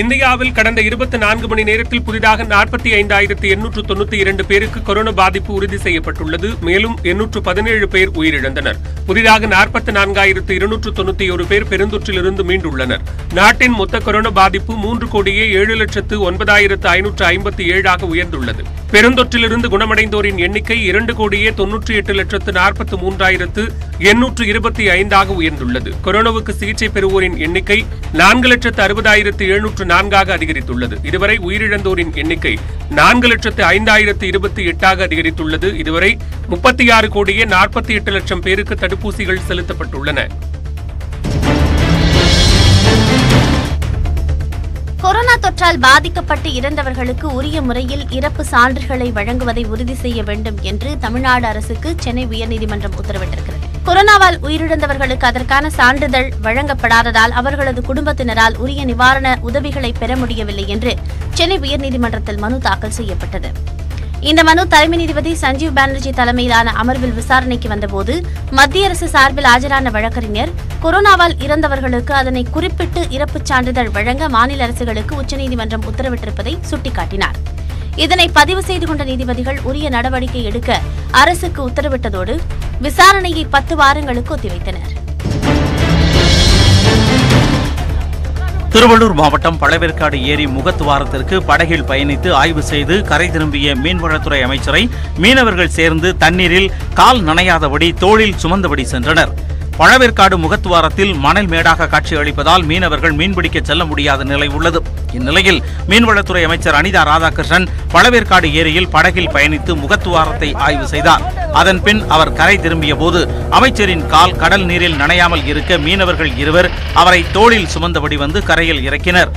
[SPEAKER 7] இந்தியாவில் கடந்த இருபத்தி நான்கு மணி நேரத்தில் புதிதாக நாற்பத்தி ஐந்தாயிரத்தி எண்ணூற்று தொண்ணூத்தி இரண்டு பேருக்கு கொரோனா பாதிப்பு உறுதி செய்யப்பட்டுள்ளது மேலும் எண்ணூற்று பதினேழு பேர் உயிரிழந்தனர் புதிதாக நாற்பத்தி நான்காயிரத்து இருநூற்று தொண்ணூத்தி ஒரு பேர் பெருந்தொற்றிலிருந்து மீண்டுள்ளனர் நாட்டின் மொத்த கொரோனா பாதிப்பு மூன்று கோடியே ஏழு லட்சத்து ஒன்பதாயிரத்து ஐநூற்று ஐம்பத்தி ஏழாக உயர்ந்துள்ளது பெருந்தொற்றிலிருந்து குணமடைந்தோரின் எண்ணிக்கை இரண்டு கோடியே தொன்னூற்றி எட்டு லட்சத்து நாற்பத்தி மூன்றாயிரத்து எண்ணூற்று இருபத்தி ஐந்தாக உயர்ந்துள்ளது கொரோனாவுக்கு சிகிச்சை பெறுவோரின் எண்ணிக்கை நான்கு லட்சத்து அறுபதாயிரத்து எழுநூற்று நான்காக அதிகரித்துள்ளது இதுவரை உயிரிழந்தோரின் எண்ணிக்கை நான்கு லட்சத்து ஐந்தாயிரத்து இருபத்தி எட்டாக அதிகரித்துள்ளது இதுவரை முப்பத்தி ஆறு கோடியே நாற்பத்தி எட்டு லட்சம் பேருக்கு தடுப்பூசிகள் செலுத்தப்பட்டுள்ளன
[SPEAKER 3] கொரோனா தொற்றால் பாதிக்கப்பட்டு இறந்தவர்களுக்கு உரிய முறையில் இறப்பு சான்றுகளை வழங்குவதை உறுதி செய்ய வேண்டும் என்று தமிழ்நாடு அரசுக்கு சென்னை உயர்நீதிமன்றம் உத்தரவிட்டிருக்கிறது கொரோனாவால் உயிரிழந்தவர்களுக்கு அதற்கான சான்றிதழ் வழங்கப்படாததால் அவர்களது குடும்பத்தினரால் உரிய நிவாரண உதவிகளை பெற முடியவில்லை என்று சென்னை உயர்நீதிமன்றத்தில் மனு தாக்கல் செய்யப்பட்டது இந்த மனு தலைமை நீதிபதி சஞ்சீவ் பானர்ஜி தலைமையிலான அமர்வில் விசாரணைக்கு வந்தபோது மத்திய அரசு சார்பில் ஆஜரான வழக்கறிஞர் கொரோனாவால் இறந்தவர்களுக்கு அதனை குறிப்பிட்டு இறப்புச் சான்றிதழ் வழங்க மாநில அரசுகளுக்கு உச்சநீதிமன்றம் உத்தரவிட்டிருப்பதை சுட்டிக்காட்டினார் இதனை பதிவு செய்து கொண்ட நீதிபதிகள் உரிய நடவடிக்கை எடுக்க அரசுக்கு உத்தரவிட்டதோடு விசாரணையை பத்து வாரங்களுக்கு ஒத்திவைத்தனர்
[SPEAKER 4] திருவள்ளூர் மாவட்டம் பழவேற்காடு ஏரி முகத்துவாரத்திற்கு படகில் பயணித்து ஆய்வு செய்து கரை திரும்பிய மீன்வளத்துறை அமைச்சரை மீனவர்கள் சேர்ந்து தண்ணீரில் கால் நனையாதபடி தோளில் சுமந்தபடி சென்றனர் பழவேற்காடு முகத்துவாரத்தில் மணல் மேடாக காட்சியளிப்பதால் மீனவர்கள் மீன்பிடிக்க செல்ல முடியாத நிலை உள்ளது இந்நிலையில் மீன்வளத்துறை அமைச்சர் அனிதா ராதாகிருஷ்ணன் பழவேற்காடு ஏரியில் படகில் பயணித்து முகத்துவாரத்தை ஆய்வு செய்தார் அதன் பின் அவர் கரை திரும்பிய போது அமைச்சரின் கால் கடல் நீரில் நனையாமல் இருக்க மீனவர்கள் இருவர் அவரை தோளில் சுமந்தபடி வந்து கரையில் இறக்கினர்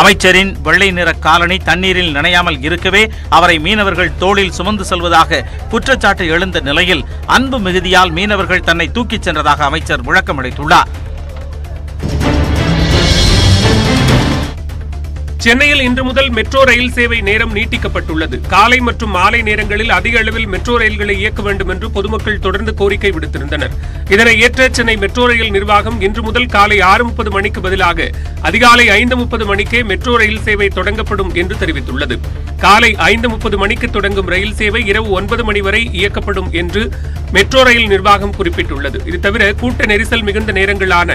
[SPEAKER 4] அமைச்சரின் வெள்ளை நிற காலனி தண்ணீரில் நனையாமல் இருக்கவே அவரை மீனவர்கள் தோளில் சுமந்து செல்வதாக குற்றச்சாட்டு எழுந்த நிலையில் அன்பு மிகுதியால் மீனவர்கள் தன்னை தூக்கிச் சென்றதாக அமைச்சர்
[SPEAKER 7] விளக்கமளித்துள்ளார் சென்னையில் இன்று முதல் மெட்ரோ ரயில் சேவை நேரம் நீட்டிக்கப்பட்டுள்ளது காலை மற்றும் மாலை நேரங்களில் அதிக அளவில் மெட்ரோ ரயில்களை இயக்க வேண்டும் என்று பொதுமக்கள் தொடர்ந்து கோரிக்கை விடுத்திருந்தனர் இதனை ஏற்ற சென்னை மெட்ரோ ரயில் நிர்வாகம் இன்று முதல் காலை ஆறு முப்பது மணிக்கு பதிலாக அதிகாலை ஐந்து முப்பது மணிக்கே மெட்ரோ ரயில் சேவை தொடங்கப்படும் என்று தெரிவித்துள்ளது காலை ஐந்து முப்பது மணிக்கு தொடங்கும் ரயில் சேவை இரவு ஒன்பது மணி வரை இயக்கப்படும் என்று மெட்ரோ ரயில் நிர்வாகம் குறிப்பிட்டுள்ளது இது தவிர கூட்ட நெரிசல் மிகுந்த நேரங்களான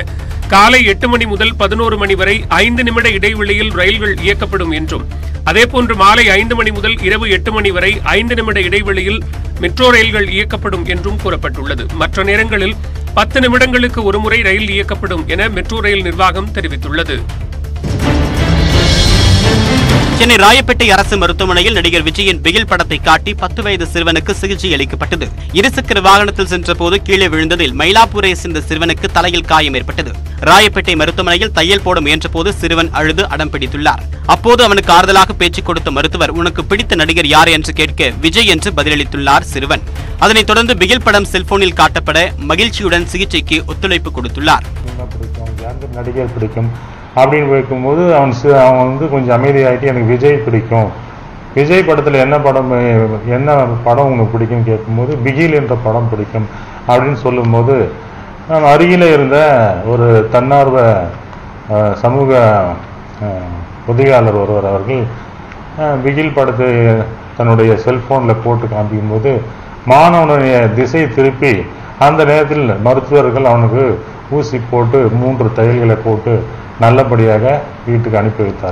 [SPEAKER 7] காலை எட்டு மணி முதல் பதினோரு மணி வரை ஐந்து நிமிட இடைவெளியில் ரயில்கள் இயக்கப்படும் என்றும் அதேபோன்று மாலை ஐந்து மணி முதல் இரவு எட்டு மணி வரை ஐந்து நிமிட இடைவெளியில் மெட்ரோ ரயில்கள் இயக்கப்படும் என்றும் கூறப்பட்டுள்ளது மற்ற நேரங்களில் பத்து நிமிடங்களுக்கு ஒருமுறை ரயில் இயக்கப்படும் என மெட்ரோ ரயில் நிர்வாகம் தெரிவித்துள்ளது சென்னை ராயப்பேட்டை அரசு மருத்துவமனையில் நடிகர் விஜயின் பிகில் படத்தை காட்டி பத்து வயது
[SPEAKER 1] சிறுவனுக்கு சிகிச்சை அளிக்கப்பட்டது இருசக்கர வாகனத்தில் சென்றபோது கீழே விழுந்ததில் மயிலாப்பூரை சேர்ந்த சிறுவனுக்கு தலையில் காயம் ஏற்பட்டது ராயப்பேட்டை மருத்துவமனையில் தையல் போட முயன்றபோது சிறுவன் அழுது அடம் பிடித்துள்ளார் அப்போது அவனுக்கு ஆறுதலாக பேச்சு கொடுத்த மருத்துவர் உனக்கு பிடித்த நடிகர் யார் என்று கேட்க விஜய் என்று பதிலளித்துள்ளார் சிறுவன் அதனைத் தொடர்ந்து பிகில் படம் செல்போனில் காட்டப்பட மகிழ்ச்சியுடன் சிகிச்சைக்கு ஒத்துழைப்பு கொடுத்துள்ளார்
[SPEAKER 10] நடிகர் பிடிக்கும் அப்படின்னு போயிருக்கும்போது அவன் அவன் வந்து கொஞ்சம் அமைதியாகிட்டு எனக்கு விஜய் பிடிக்கும் விஜய் படத்தில் என்ன படம் என்ன படம் உங்களுக்கு பிடிக்கும்னு கேட்கும்போது பிகில் என்ற படம் பிடிக்கும் அப்படின்னு சொல்லும்போது நான் அருகில் இருந்த ஒரு தன்னார்வ சமூக உதவியாளர் ஒருவர் அவர்கள் பிகில் படத்தை தன்னுடைய செல்ஃபோனில் போட்டு போது மாணவனுடைய திசை திருப்பி அந்த நேரத்தில் மருத்துவர்கள் அவனுக்கு ஊசி போட்டு மூன்று தையல்களை போட்டு நல்லபடியாக வீட்டுக்கு அனுப்பி வைத்தார்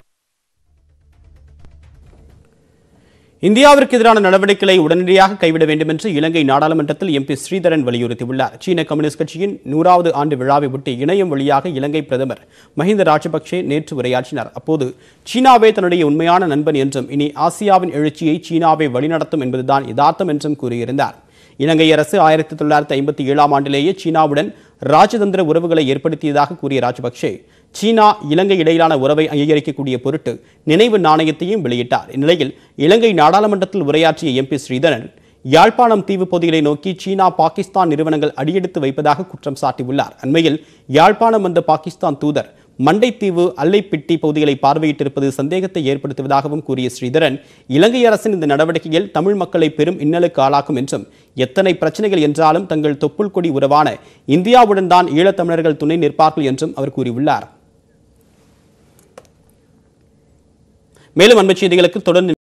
[SPEAKER 10] இந்தியாவிற்கு எதிரான நடவடிக்கைகளை உடனடியாக
[SPEAKER 1] கைவிட வேண்டும் என்று இலங்கை நாடாளுமன்றத்தில் எம்பி ஸ்ரீதரன் வலியுறுத்தியுள்ளார் சீன கம்யூனிஸ்ட் கட்சியின் நூறாவது ஆண்டு விழாவை ஒட்டி இணையம் வழியாக இலங்கை பிரதமர் மஹிந்த ராஜபக்சே நேற்று உரையாற்றினார் அப்போது சீனாவே தன்னுடைய உண்மையான நண்பன் என்றும் இனி ஆசியாவின் எழுச்சியை சீனாவை வழிநடத்தும் என்பதுதான் யதார்த்தம் என்றும் கூறியிருந்தார் இலங்கை அரசு ஆயிரத்தி தொள்ளாயிரத்தி ஐம்பத்தி ஏழாம் ஆண்டிலேயே சீனாவுடன் ராஜதந்திர உறவுகளை ஏற்படுத்தியதாக கூறிய ராஜபக்சே சீனா இலங்கை இடையிலான உறவை அங்கீகரிக்கக்கூடிய பொருட்டு நினைவு நாணயத்தையும் வெளியிட்டார் இந்நிலையில் இலங்கை நாடாளுமன்றத்தில் உரையாற்றிய எம்பி ஸ்ரீதரன் யாழ்ப்பாணம் தீவு பகுதிகளை நோக்கி சீனா பாகிஸ்தான் நிறுவனங்கள் அடியெடுத்து வைப்பதாக குற்றம் சாட்டியுள்ளார் அண்மையில் யாழ்ப்பாணம் வந்த பாகிஸ்தான் தூதர் மண்டைத்தீவு அல்லைப்பிட்டி பகுதிகளை பார்வையிட்டிருப்பது சந்தேகத்தை ஏற்படுத்துவதாகவும் கூறிய ஸ்ரீதரன் இலங்கை அரசின் இந்த நடவடிக்கையில் தமிழ் மக்களை பெரும் இன்னலுக்கு ஆளாக்கும் என்றும் எத்தனை பிரச்சனைகள் என்றாலும் தங்கள் தொப்புள் கொடி உறவான இந்தியாவுடன் தான் ஈழத்தமிழர்கள் துணை நிற்பார்கள் என்றும் அவர் கூறியுள்ளார் மேலும் அன்பு செய்திகளுக்கு தொடர்ந்து